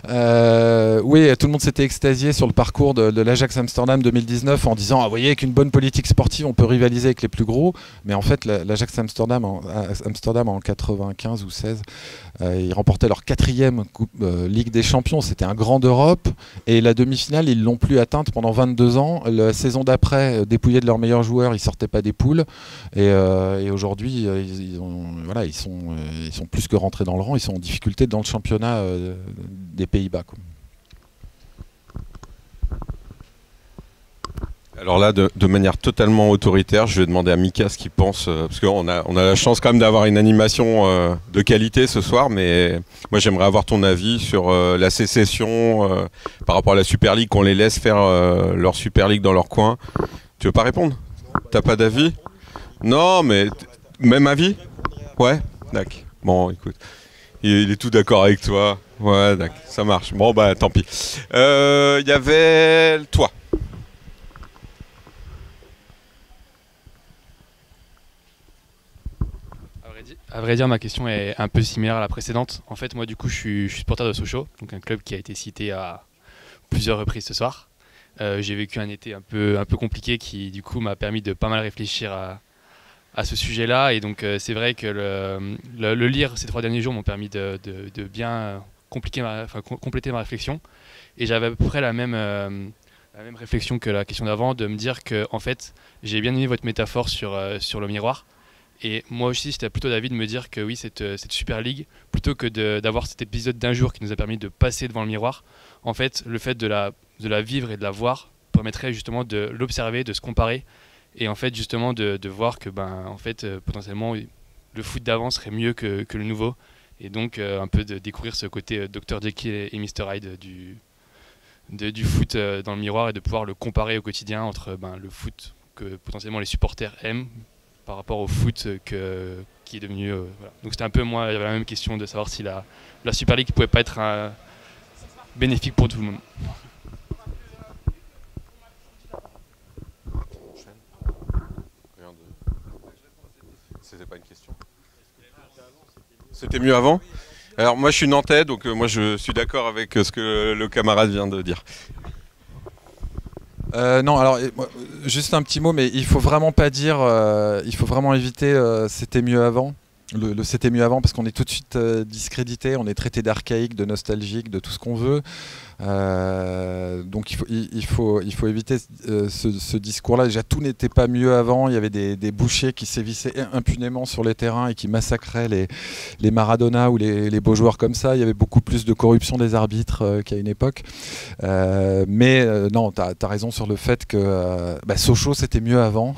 euh, oui, tout le monde s'était extasié sur le parcours de, l'Ajax Amsterdam 2019 en disant, ah, vous voyez, avec une bonne politique sportive, on peut rivaliser avec les plus gros. Mais en fait, la- l'Ajax Amsterdam, en, Amsterdam en 95 ou 16, euh, ils remportaient leur quatrième coupe, Ligue des Champions. C'était un grand d'Europe. Et la demi-finale, ils l'ont plus atteinte pendant 22 ans. La saison d'après, dépouillés de leurs meilleurs joueurs, ils sortaient pas des poules. Et, aujourd'hui, ils ont- voilà, ils, sont, euh, ils sont plus que rentrés dans le rang. Ils sont en difficulté dans le championnat euh, des Pays-Bas. Alors là, de, manière totalement autoritaire, je vais demander à Mika ce qu'il pense, euh, parce qu'on a, on a la chance quand même d'avoir une animation de qualité ce soir, mais moi j'aimerais avoir ton avis sur la sécession par rapport à la Super League, qu'on les laisse faire leur Super League dans leur coin. Tu veux pas répondre? T'as pas d'avis? Non, mais même avis? Ouais, d'accord. Bon, écoute, il, est tout d'accord avec toi. Ouais, d'accord, ça marche. Bon, bah tant pis. Euh, Il y avait toi. À vrai dire, ma question est un peu similaire à la précédente. En fait, moi, du coup, je suis, je supporter de Sochaux, donc un club qui a été cité à plusieurs reprises ce soir. Euh, j'ai vécu un été un peu, un peu compliqué qui, du coup, m'a permis de pas mal réfléchir à, à ce sujet-là. Et donc, euh, c'est vrai que le, lire ces trois derniers jours m'ont permis de, bien compliquer ma, enfin, com- compléter ma réflexion. Et j'avais à peu près la même, euh, la même réflexion que la question d'avant, de me dire que, en fait, j'ai bien aimé votre métaphore sur, euh, sur le miroir. Et moi aussi, j'étais plutôt d'avis de me dire que oui, cette, euh, cette Super League, plutôt que d'avoir cet épisode d'un jour qui nous a permis de passer devant le miroir, en fait, le fait de la, de la vivre et de la voir permettrait justement de l'observer, de se comparer, et en fait, justement, de, voir que, ben, en fait, euh, potentiellement, le foot d'avant serait mieux que, le nouveau, et donc euh, un peu de découvrir ce côté euh, Dr. Jekyll et, Mr. Hyde du, du foot dans le miroir et de pouvoir le comparer au quotidien entre ben, le foot que potentiellement les supporters aiment par rapport au foot qui est devenu. Donc c'était un peu moi, j'avais la même question de savoir si la, la Super League pouvait pas être bénéfique pour tout le monde. Rien de- C'était pas une question. C'était mieux avant Alors moi je suis nantais, donc euh, moi je suis d'accord avec euh, ce que le camarade vient de dire. Euh, non, alors juste un petit mot, mais il faut vraiment pas dire, il faut vraiment éviter c'était mieux avant. Le, c'était mieux avant parce qu'on est tout de suite discrédité, on est traité d'archaïque, de nostalgique, de tout ce qu'on veut. Euh, donc il faut, il, faut, il faut éviter euh, ce, discours-là. Déjà tout n'était pas mieux avant. Il y avait des, bouchers qui sévissaient impunément sur les terrains et qui massacraient les, les Maradona ou les, les beaux joueurs comme ça. Il y avait beaucoup plus de corruption des arbitres euh, qu'à une époque. Mais non, tu as, raison sur le fait que bah, Sochaux c'était mieux avant.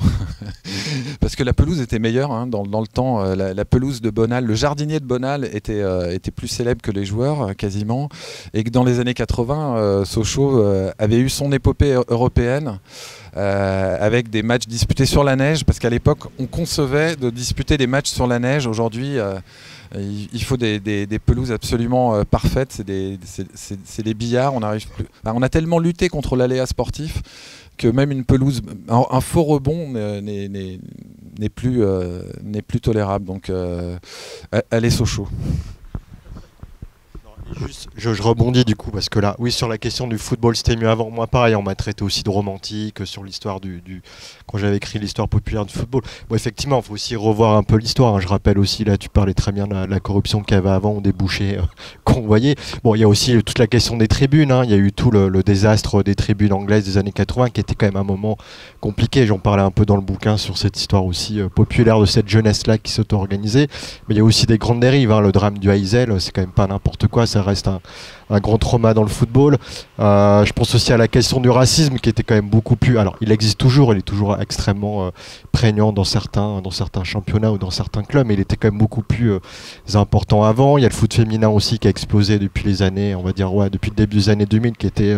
Parce que la pelouse était meilleure hein, dans, dans, le temps. la, pelouse de Bonal, le jardinier de Bonal était, était plus célèbre que les joueurs quasiment. Et que dans les années 80, euh, Sochaux avait eu son épopée européenne. Euh, avec des matchs disputés sur la neige, parce qu'à l'époque, on concevait de disputer des matchs sur la neige. Aujourd'hui, euh, il, faut des, pelouses absolument euh, parfaites. C'est des, billards. On, arrive plus... on a tellement lutté contre l'aléa sportif que même une pelouse, un, faux rebond n'est plus, euh, plus tolérable. Donc, euh, allez Sochaux. Je, rebondis du coup parce que là, oui, sur la question du football, c'était mieux avant. Moi, pareil, on m'a traité aussi de romantique sur l'histoire du, quand j'avais écrit l'histoire populaire du football. Bon, effectivement, il faut aussi revoir un peu l'histoire. Hein. Je rappelle aussi là, tu parlais très bien de la, corruption qu'il y avait avant, des bouchers euh, qu'on voyait. Bon, il y a aussi toute la question des tribunes. Hein. Il y a eu tout le, désastre des tribunes anglaises des années 80 qui était quand même un moment compliqué. J'en parlais un peu dans le bouquin sur cette histoire aussi euh, populaire de cette jeunesse là qui s'auto-organisait. Mais il y a aussi des grandes dérives. Hein. Le drame du Heysel, c'est quand même pas n'importe quoi. Reste un, grand trauma dans le football. Euh, je pense aussi à la question du racisme qui était quand même beaucoup plus. Alors, il existe toujours, il est toujours extrêmement euh, prégnant dans certains, dans certains championnats ou dans certains clubs, mais il était quand même beaucoup plus euh, important avant. Il y a le foot féminin aussi qui a explosé depuis les années, on va dire, ouais, depuis le début des années 2000 qui était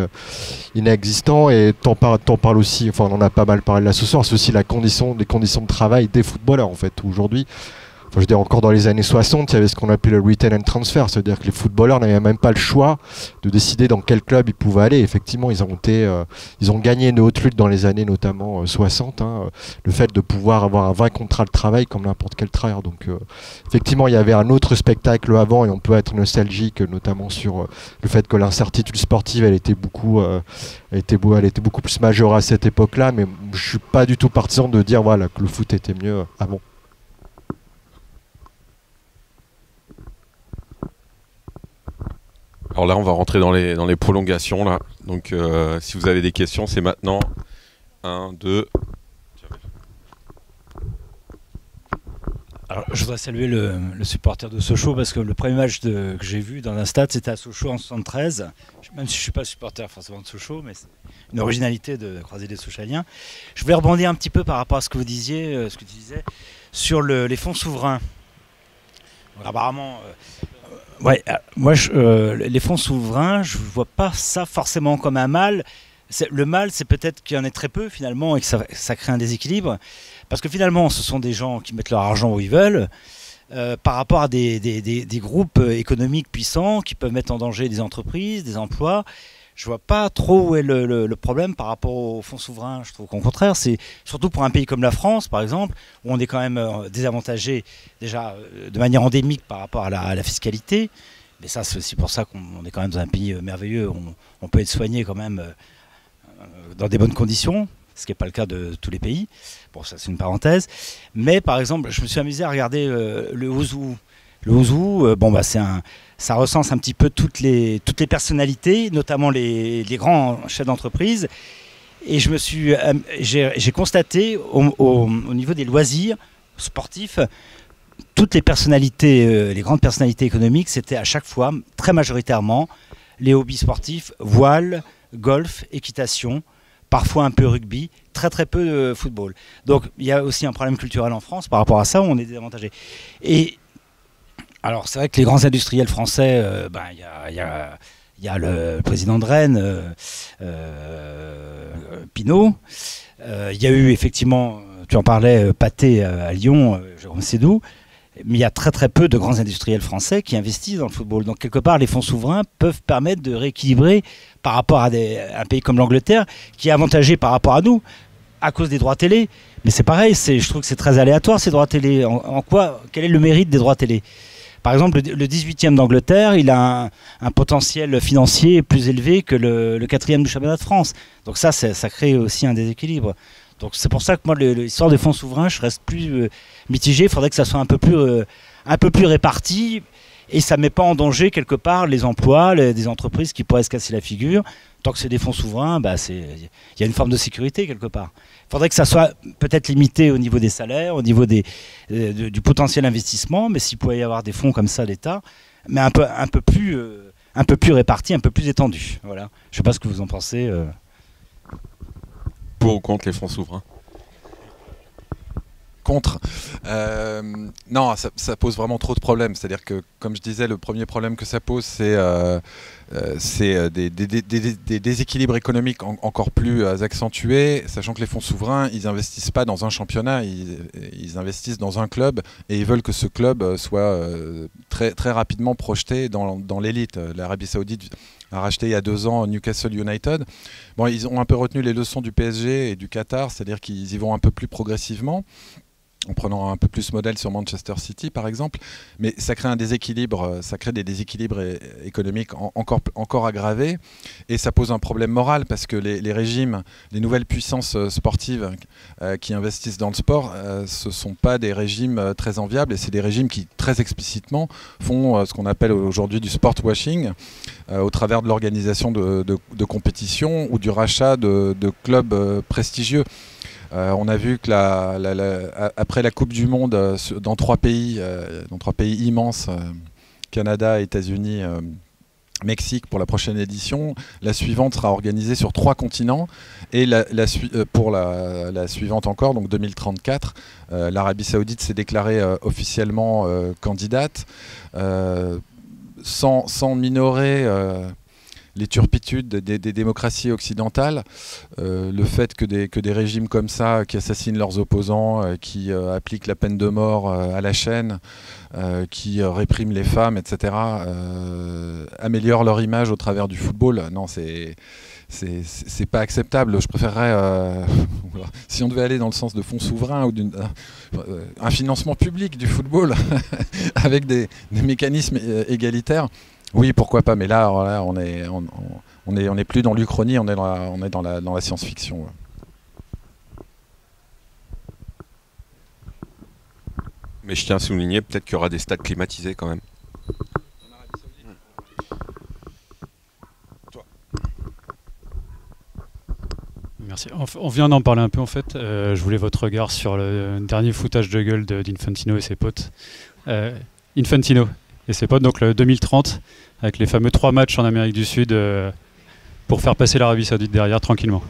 inexistant. Et t'en parles, parles aussi, enfin, on en a pas mal parlé là ce soir, c'est aussi la condition, les conditions de travail des footballeurs en fait. Aujourd'hui, je veux dire, encore dans les années 60, il y avait ce qu'on appelait le retain and transfer, c'est-à-dire que les footballeurs n'avaient même pas le choix de décider dans quel club ils pouvaient aller. Effectivement, ils ont été, euh, ils ont gagné une haute lutte dans les années notamment euh, 60. Hein, le fait de pouvoir avoir un vrai contrat de travail comme n'importe quel travailleur. Donc, euh, effectivement, il y avait un autre spectacle avant et on peut être nostalgique, notamment sur euh, le fait que l'incertitude sportive, elle était beaucoup, euh, était, elle était beaucoup plus majeure à cette époque-là. Mais je suis pas du tout partisan de dire voilà que le foot était mieux avant. Alors là, on va rentrer dans les, dans les prolongations. Là. Donc, euh, si vous avez des questions, c'est maintenant. 1, 2. Alors, je voudrais saluer le, supporter de Sochaux parce que le premier match que j'ai vu dans un stade, c'était à Sochaux en 73. Même si je ne suis pas supporter forcément de Sochaux, mais c'est une originalité de croiser des Sochaliens. Je voulais rebondir un petit peu par rapport à ce que vous disiez, euh, ce que tu disais, sur le, les fonds souverains. Apparemment. Euh, Ouais, moi, je, euh, les fonds souverains, je ne vois pas ça forcément comme un mal. Le mal, c'est peut-être qu'il y en ait très peu finalement et que ça, crée un déséquilibre. Parce que finalement, ce sont des gens qui mettent leur argent où ils veulent. Euh, par rapport à des, groupes économiques puissants qui peuvent mettre en danger des entreprises, des emplois. Je vois pas trop où est le, problème par rapport aux fonds souverains. Je trouve qu'au contraire, c'est surtout pour un pays comme la France, par exemple, où on est quand même euh, désavantagé déjà euh, de manière endémique par rapport à la, fiscalité. Mais ça, c'est aussi pour ça qu'on on est quand même dans un pays euh, merveilleux. On, peut être soigné quand même dans des bonnes conditions, ce qui n'est pas le cas de tous les pays. Bon, ça c'est une parenthèse. Mais par exemple, je me suis amusé à regarder le Ouzou. Le Ouzou, bon, bah, c'est un, ça recense un petit peu toutes les, toutes les personnalités, notamment les, les grands chefs d'entreprise. Et je me suis, euh, j'ai constaté au, au- au niveau des loisirs sportifs, toutes les personnalités, euh, les grandes personnalités économiques, c'était à chaque fois, très majoritairement, les hobbies sportifs, voile, golf, équitation, parfois un peu rugby, très très peu football. Donc il y a aussi un problème culturel en France par rapport à ça, où on est désavantagé. Et alors c'est vrai que les grands industriels français, euh, ben, il y, a, il y a- il y a le président de Rennes, euh, euh, Pinault. Il y a eu effectivement, tu en parlais, euh, à Lyon, Jérôme Sédou. Mais il y a très très peu de grands industriels français qui investissent dans le football. Donc quelque part, les fonds souverains peuvent permettre de rééquilibrer par rapport à un pays comme l'Angleterre, qui est avantagé par rapport à nous à cause des droits télé. Mais c'est pareil, je trouve que c'est très aléatoire ces droits télé. En quoi, quel est le mérite des droits télé? Par exemple, le, le 18e d'Angleterre, il a un, potentiel financier plus élevé que le, le 4e du championnat de France. Donc ça, ça crée aussi un déséquilibre. Donc c'est pour ça que moi, l'histoire des fonds souverains, je reste plus euh, mitigé. Il faudrait que ça soit un peu plus, euh, un peu plus réparti. Et ça met pas en danger quelque part les emplois, les- entreprises qui pourraient se casser la figure. Tant que c'est des fonds souverains, bah, il y a une forme de sécurité quelque part. Il faudrait que ça soit peut-être limité au niveau des salaires, au niveau des, euh, du potentiel investissement, mais s'il pouvait y avoir des fonds comme ça d'État, mais un peu, un peu plus, euh, un peu plus répartis, un peu plus étendus. Voilà. Je ne sais pas ce que vous en pensez. euh. Pour ou contre les fonds souverains? Contre. Euh, non, ça, pose vraiment trop de problèmes. C'est-à-dire que, comme je disais, le premier problème que ça pose, c'est euh, euh, des, déséquilibres économiques en- encore plus accentués, sachant que les fonds souverains, ils investissent pas dans un championnat, ils, investissent dans un club et ils veulent que ce club soit très, très rapidement projeté dans, dans l'élite. L'Arabie Saoudite a racheté il y a deux ans Newcastle United. Bon, ils ont un peu retenu les leçons du PSG et du Qatar, c'est-à-dire qu'ils y vont un peu plus progressivement en prenant un peu plus modèle sur Manchester City par exemple, mais ça crée un déséquilibre, euh, ça crée des déséquilibres économiques en- encore, encore aggravés, et ça pose un problème moral parce que les, régimes, les nouvelles puissances euh, sportives euh, qui investissent dans le sport, ce sont pas des régimes très enviables, et c'est des régimes qui très explicitement font ce qu'on appelle aujourd'hui du sport washing, au travers de l'organisation de, compétitions ou du rachat de, clubs prestigieux. Euh, on a vu que la- après la Coupe du Monde, euh, dans trois pays, euh, dans trois pays immenses, Canada, États-Unis, Mexique pour la prochaine édition, la suivante sera organisée sur trois continents et pour la, suivante encore, donc 2034, euh, l'Arabie Saoudite s'est déclarée officiellement candidate, sans, sans minorer. Les turpitudes des, démocraties occidentales, euh, le fait que des, régimes comme ça, qui assassinent leurs opposants, euh, qui euh, appliquent la peine de mort à la chaîne, qui répriment les femmes, etc., améliorent leur image au travers du football, non, c'est c'est pas acceptable. Je préférerais, si on devait aller dans le sens de fonds souverains ou d'un un financement public du football avec des, mécanismes égalitaires, oui, pourquoi pas. Mais là, voilà, on est, on, on est, on est plus dans l'Uchronie, on est dans la, on est dans la, dans la science-fiction. ouais. Mais je tiens à souligner peut-être qu'il y aura des stades climatisés quand même. Merci. On, vient d'en parler un peu en fait. Euh, je voulais votre regard sur le dernier foutage de gueule d'Infantino et ses potes. Euh, Infantino et ses potes, donc le 2030, avec les fameux trois matchs en Amérique du Sud euh, pour faire passer l'Arabie Saoudite derrière tranquillement.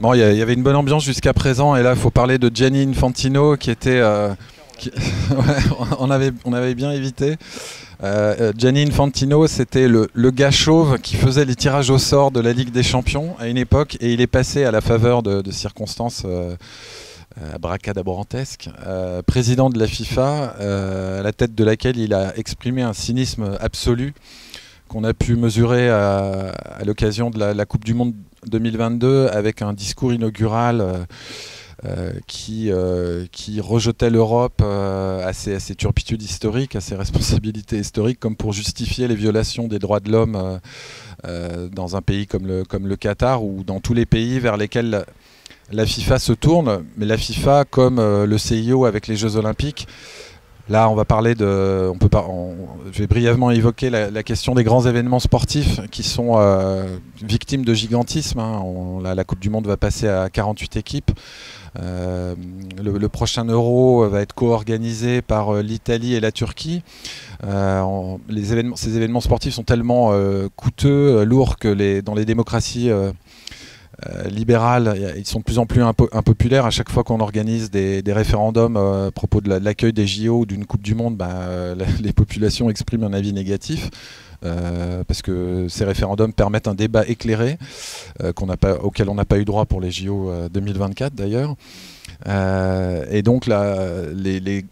Bon, il y, avait une bonne ambiance jusqu'à présent, et là, il faut parler de Gianni Infantino, qui était, euh, on avait, on avait bien évité. Euh, Gianni Infantino, c'était le, le gars chauve qui faisait les tirages au sort de la Ligue des Champions à une époque, et il est passé à la faveur de, circonstances abracadabrantesque, président de la FIFA, à la tête de laquelle il a exprimé un cynisme absolu qu'on a pu mesurer à, l'occasion de la, Coupe du Monde 2022 avec un discours inaugural euh, qui, euh, qui rejetait l'Europe euh, à, ses, turpitudes historiques, à ses responsabilités historiques, comme pour justifier les violations des droits de l'homme dans un pays comme le Qatar ou dans tous les pays vers lesquels la, FIFA se tourne. Mais la FIFA, comme le CIO avec les Jeux Olympiques, Là, on va parler de. On je vais brièvement évoquer la, question des grands événements sportifs qui sont victimes de gigantisme. Hein. la, Coupe du Monde va passer à 48 équipes. Euh, le, prochain euro va être co-organisé par euh, l'Italie et la Turquie. Euh, ces événements sportifs sont tellement coûteux, lourds que dans les démocraties libérales, ils sont de plus en plus impopulaires. À chaque fois qu'on organise des, référendums à propos de l'accueil des JO ou d'une Coupe du Monde, bah, les populations expriment un avis négatif. Euh, parce que ces référendums permettent un débat éclairé euh, auquel on n'a pas eu droit pour les JO 2024 euh, d'ailleurs. et donc les,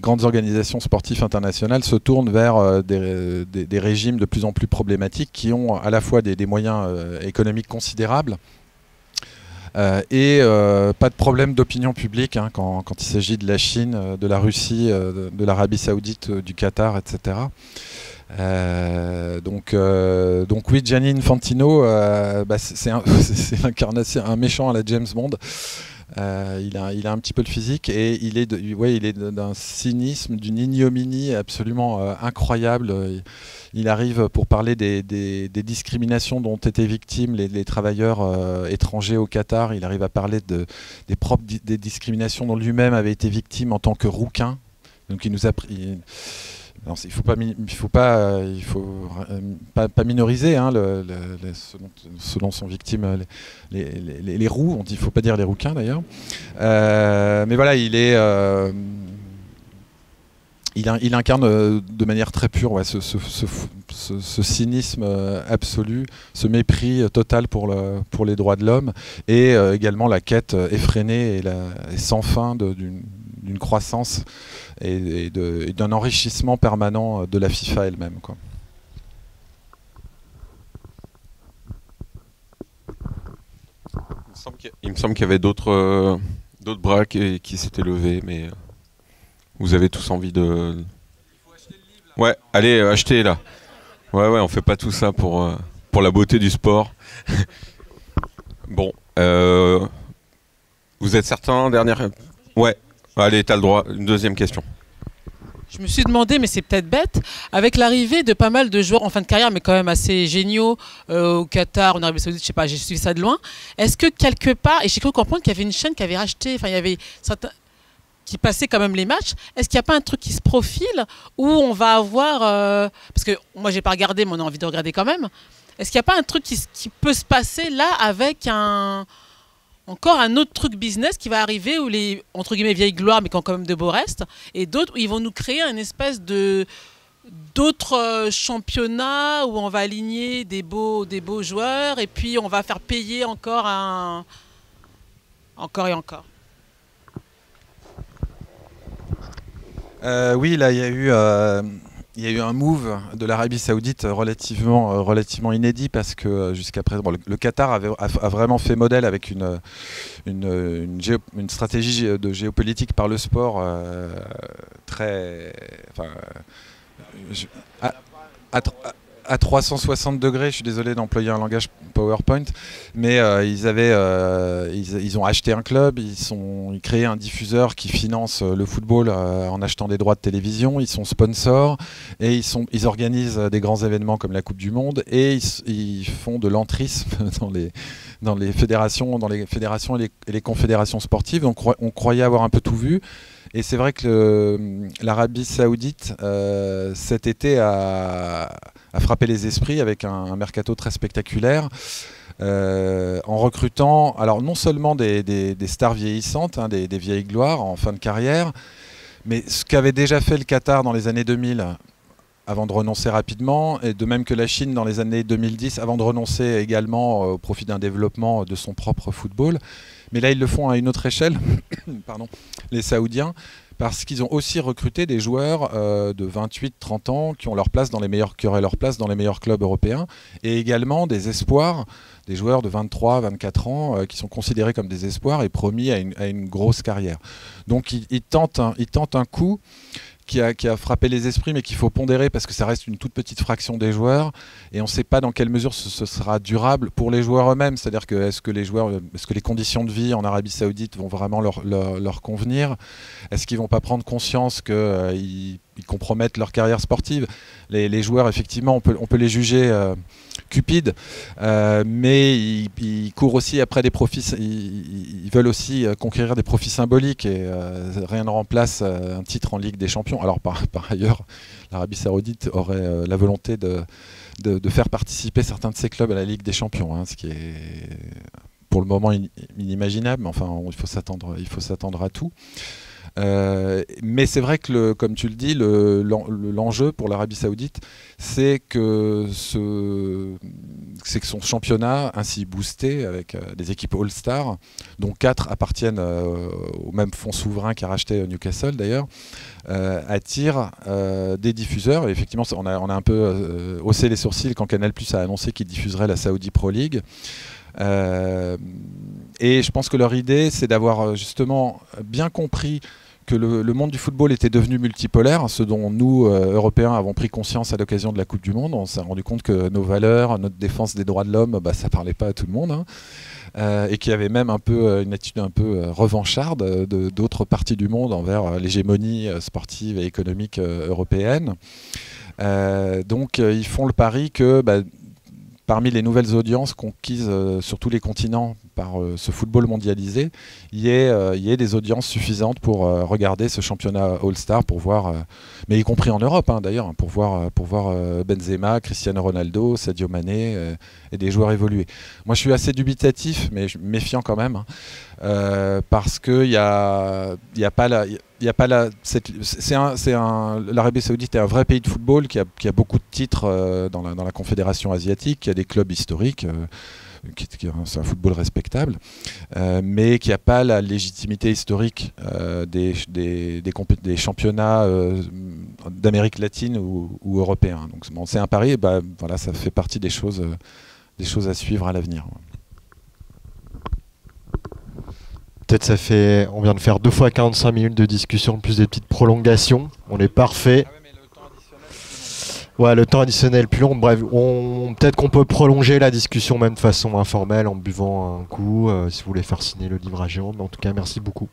grandes organisations sportives internationales se tournent vers des, régimes de plus en plus problématiques qui ont à la fois des, moyens économiques considérables. et pas de problème d'opinion publique hein, quand, il s'agit de la Chine, de la Russie, de l'Arabie saoudite, du Qatar, etc. Euh, donc, euh, donc oui, Gianni Infantino, euh, bah, c'est un méchant à la James Bond. Il, a, il a un petit peu le physique et il est, ouais, d'un cynisme, d'une ignominie absolument incroyable. Il arrive pour parler des, discriminations dont étaient victimes les, travailleurs étrangers au Qatar. Il arrive à parler de, des propres des discriminations dont lui-même avait été victime en tant que rouquin. Donc il nous a pris il euh, il faut euh, pas, minoriser hein, le, selon, son victime les, les, les, roues. On dit, il faut pas dire les rouquins d'ailleurs. Euh, mais voilà, il est, il, il, incarne de manière très pure ce, ce, ce, cynisme absolu, ce mépris total pour, le, les droits de l'homme et également la quête effrénée et sans fin d'une croissance et, d'un enrichissement permanent de la FIFA elle-même. Il me semble qu'il y avait d'autres euh, bras qui, s'étaient levés, mais euh, vous avez tous envie de. Ouais, allez, euh, achetez là. Ouais, ouais, on fait pas tout ça pour, pour la beauté du sport. bon, vous êtes certain, dernière. Ouais, Allez, tu as le droit. Une deuxième question. Je me suis demandé, mais c'est peut-être bête, avec l'arrivée de pas mal de joueurs en fin de carrière, mais quand même assez géniaux euh, au Qatar, en Arabie Saoudite, je sais pas, j'ai suivi ça de loin. Est-ce que quelque part, et j'ai cru comprendre qu'il y avait une chaîne qui avait racheté, enfin il y avait certains qui passait quand même les matchs. Est-ce qu'il n'y a pas un truc qui se profile où on va avoir, euh, parce que moi j'ai pas regardé, mais on a envie de regarder quand même. Est-ce qu'il n'y a pas un truc qui peut se passer là avec un encore un autre truc business qui va arriver où les entre guillemets vieilles gloires mais qui ont quand même de beaux restes et d'autres où ils vont nous créer une espèce de d'autres euh, championnats où on va aligner des beaux des beaux joueurs et puis on va faire payer encore un encore et encore. Euh, oui, là il y a eu euh, il y a eu un move de l'Arabie Saoudite relativement, euh, relativement inédit parce que euh, jusqu'à présent, le, Qatar avait, a, vraiment fait modèle avec une, une, une, stratégie de géopolitique par le sport euh, très. Enfin, à 360 degrés, je suis désolé d'employer un langage PowerPoint, mais euh, euh, ils, ont acheté un club, ils, sont, ils un diffuseur qui finance euh, le football en achetant des droits de télévision, ils sont sponsors et ils, organisent des grands événements comme la Coupe du Monde et ils, font de l'entrisme dans les, fédérations, dans les fédérations et les confédérations sportives. Donc on croyait avoir un peu tout vu. Et c'est vrai que l'Arabie saoudite, euh, cet été, a, frappé les esprits avec un, mercato très spectaculaire. Euh, en recrutant alors non seulement des, stars vieillissantes, hein, des, vieilles gloires en fin de carrière, mais ce qu'avait déjà fait le Qatar dans les années 2000 avant de renoncer rapidement, et de même que la Chine dans les années 2010 avant de renoncer également au profit d'un développement de son propre football, Mais là, ils le font à une autre échelle, pardon, les Saoudiens, parce qu'ils ont aussi recruté des joueurs euh, de 28-30 ans qui ont leur place dans les meilleurs, qui auraient leur place dans les meilleurs clubs européens, et également des espoirs, des joueurs de 23-24 ans euh, qui sont considérés comme des espoirs et promis à une, grosse carrière. Donc ils, tentent, ils tentent un coup qui a, frappé les esprits, mais qu'il faut pondérer parce que ça reste une toute petite fraction des joueurs et on ne sait pas dans quelle mesure ce, sera durable pour les joueurs eux-mêmes. C'est-à-dire que est-ce que les joueurs, est-ce que les conditions de vie en Arabie Saoudite vont vraiment leur, convenir? Est-ce qu'ils vont pas prendre conscience qu'ils euh, compromettent leur carrière sportive? Les, joueurs, effectivement, on peut, les juger. Euh, cupide, euh, mais ils, courent aussi après des profits, ils, veulent aussi conquérir des profits symboliques et rien ne remplace un titre en Ligue des Champions. Alors par ailleurs, l'Arabie Saoudite aurait la volonté de, de, faire participer certains de ces clubs à la Ligue des Champions, hein, ce qui est pour le moment inimaginable, mais enfin il faut s'attendre, il faut s'attendre à tout. Euh, mais c'est vrai que, comme tu le dis, l'enjeu pour l'Arabie Saoudite, c'est que, que son championnat, ainsi boosté avec euh, des équipes All-Star, dont quatre appartiennent euh, au même fonds souverain qui a racheté Newcastle d'ailleurs, attire des diffuseurs. Effectivement, on a, on a un peu haussé les sourcils quand Canal Plus a annoncé qu'il diffuserait la Saudi Pro League. Et je pense que leur idée, c'est d'avoir justement bien compris que le, monde du football était devenu multipolaire, ce dont nous, euh, Européens, avons pris conscience à l'occasion de la Coupe du Monde. On s'est rendu compte que nos valeurs, notre défense des droits de l'homme, bah, ça parlait pas à tout le monde. Hein. Euh, et qu'il y avait même un peu euh, une attitude un peu revancharde d'autres parties du monde envers l'hégémonie sportive et économique européenne. donc ils font le pari que bah, parmi les nouvelles audiences conquises sur tous les continents par euh, ce football mondialisé, il y, ait, euh, des audiences suffisantes pour euh, regarder ce championnat All-Star, pour voir, mais y compris en Europe hein, d'ailleurs, hein, pour voir, pour voir Benzema, Cristiano Ronaldo, Sadio Mané et des joueurs évolués. Moi je suis assez dubitatif, mais méfiant quand même, hein, parce que il y a, y a pas la... pas la, c'est un, l'Arabie Saoudite est un vrai pays de football qui a, qui a beaucoup de titres dans, la, dans, la, Confédération asiatique, qui a des clubs historiques c'est un football respectable, euh, mais qui n'a pas la légitimité historique euh, des, des, des, championnats euh, d'Amérique latine ou, européens. Donc c'est un pari, bah, voilà, ça fait partie des choses, des choses à suivre à l'avenir. Peut-être ça fait, on vient de faire deux fois 45 minutes de discussion, plus des petites prolongations. On est parfait. Ah Ouais, le temps additionnel plus long. Bref, on, peut-être qu'on peut prolonger la discussion même de façon informelle en buvant un coup, euh, si vous voulez faire signer le livre à Jérôme. Mais en tout cas, merci beaucoup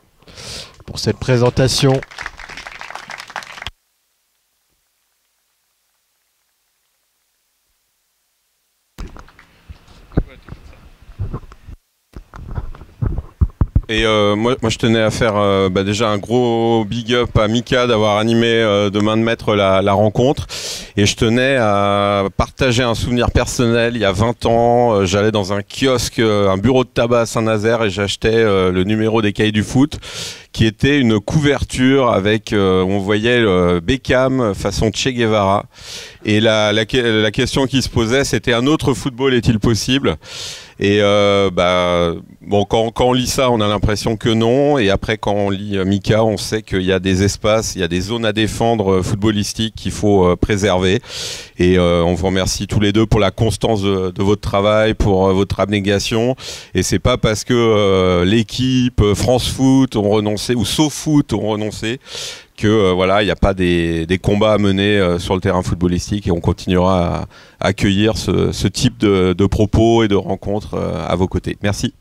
pour cette présentation. Et euh, moi, moi, je tenais à faire euh, bah, déjà un gros big up à Mika d'avoir animé euh, de main de maître la, la, rencontre. Et je tenais à partager un souvenir personnel. Il y a 20 ans, j'allais dans un kiosque, un bureau de tabac à Saint-Nazaire et j'achetais le numéro des cahiers du foot qui était une couverture avec, on voyait Beckham façon Che Guevara. Et la, la, la question qui se posait, c'était un autre football est-il possible? Et euh, bah, bon, quand, quand, on lit ça, on a l'impression que non. Et après, quand on lit euh, Mika, on sait qu'il y a des espaces, il y a des zones à défendre euh, footballistiques qu'il faut euh, préserver. Et on vous remercie tous les deux pour la constance de, votre travail, pour votre abnégation. Et c'est pas parce que l'équipe France Foot ont renoncé ou SoFoot ont renoncé que euh, voilà, il n'y a pas des, combats à mener euh, sur le terrain footballistique et on continuera à, accueillir ce, type de, propos et de rencontres euh, à vos côtés. Merci.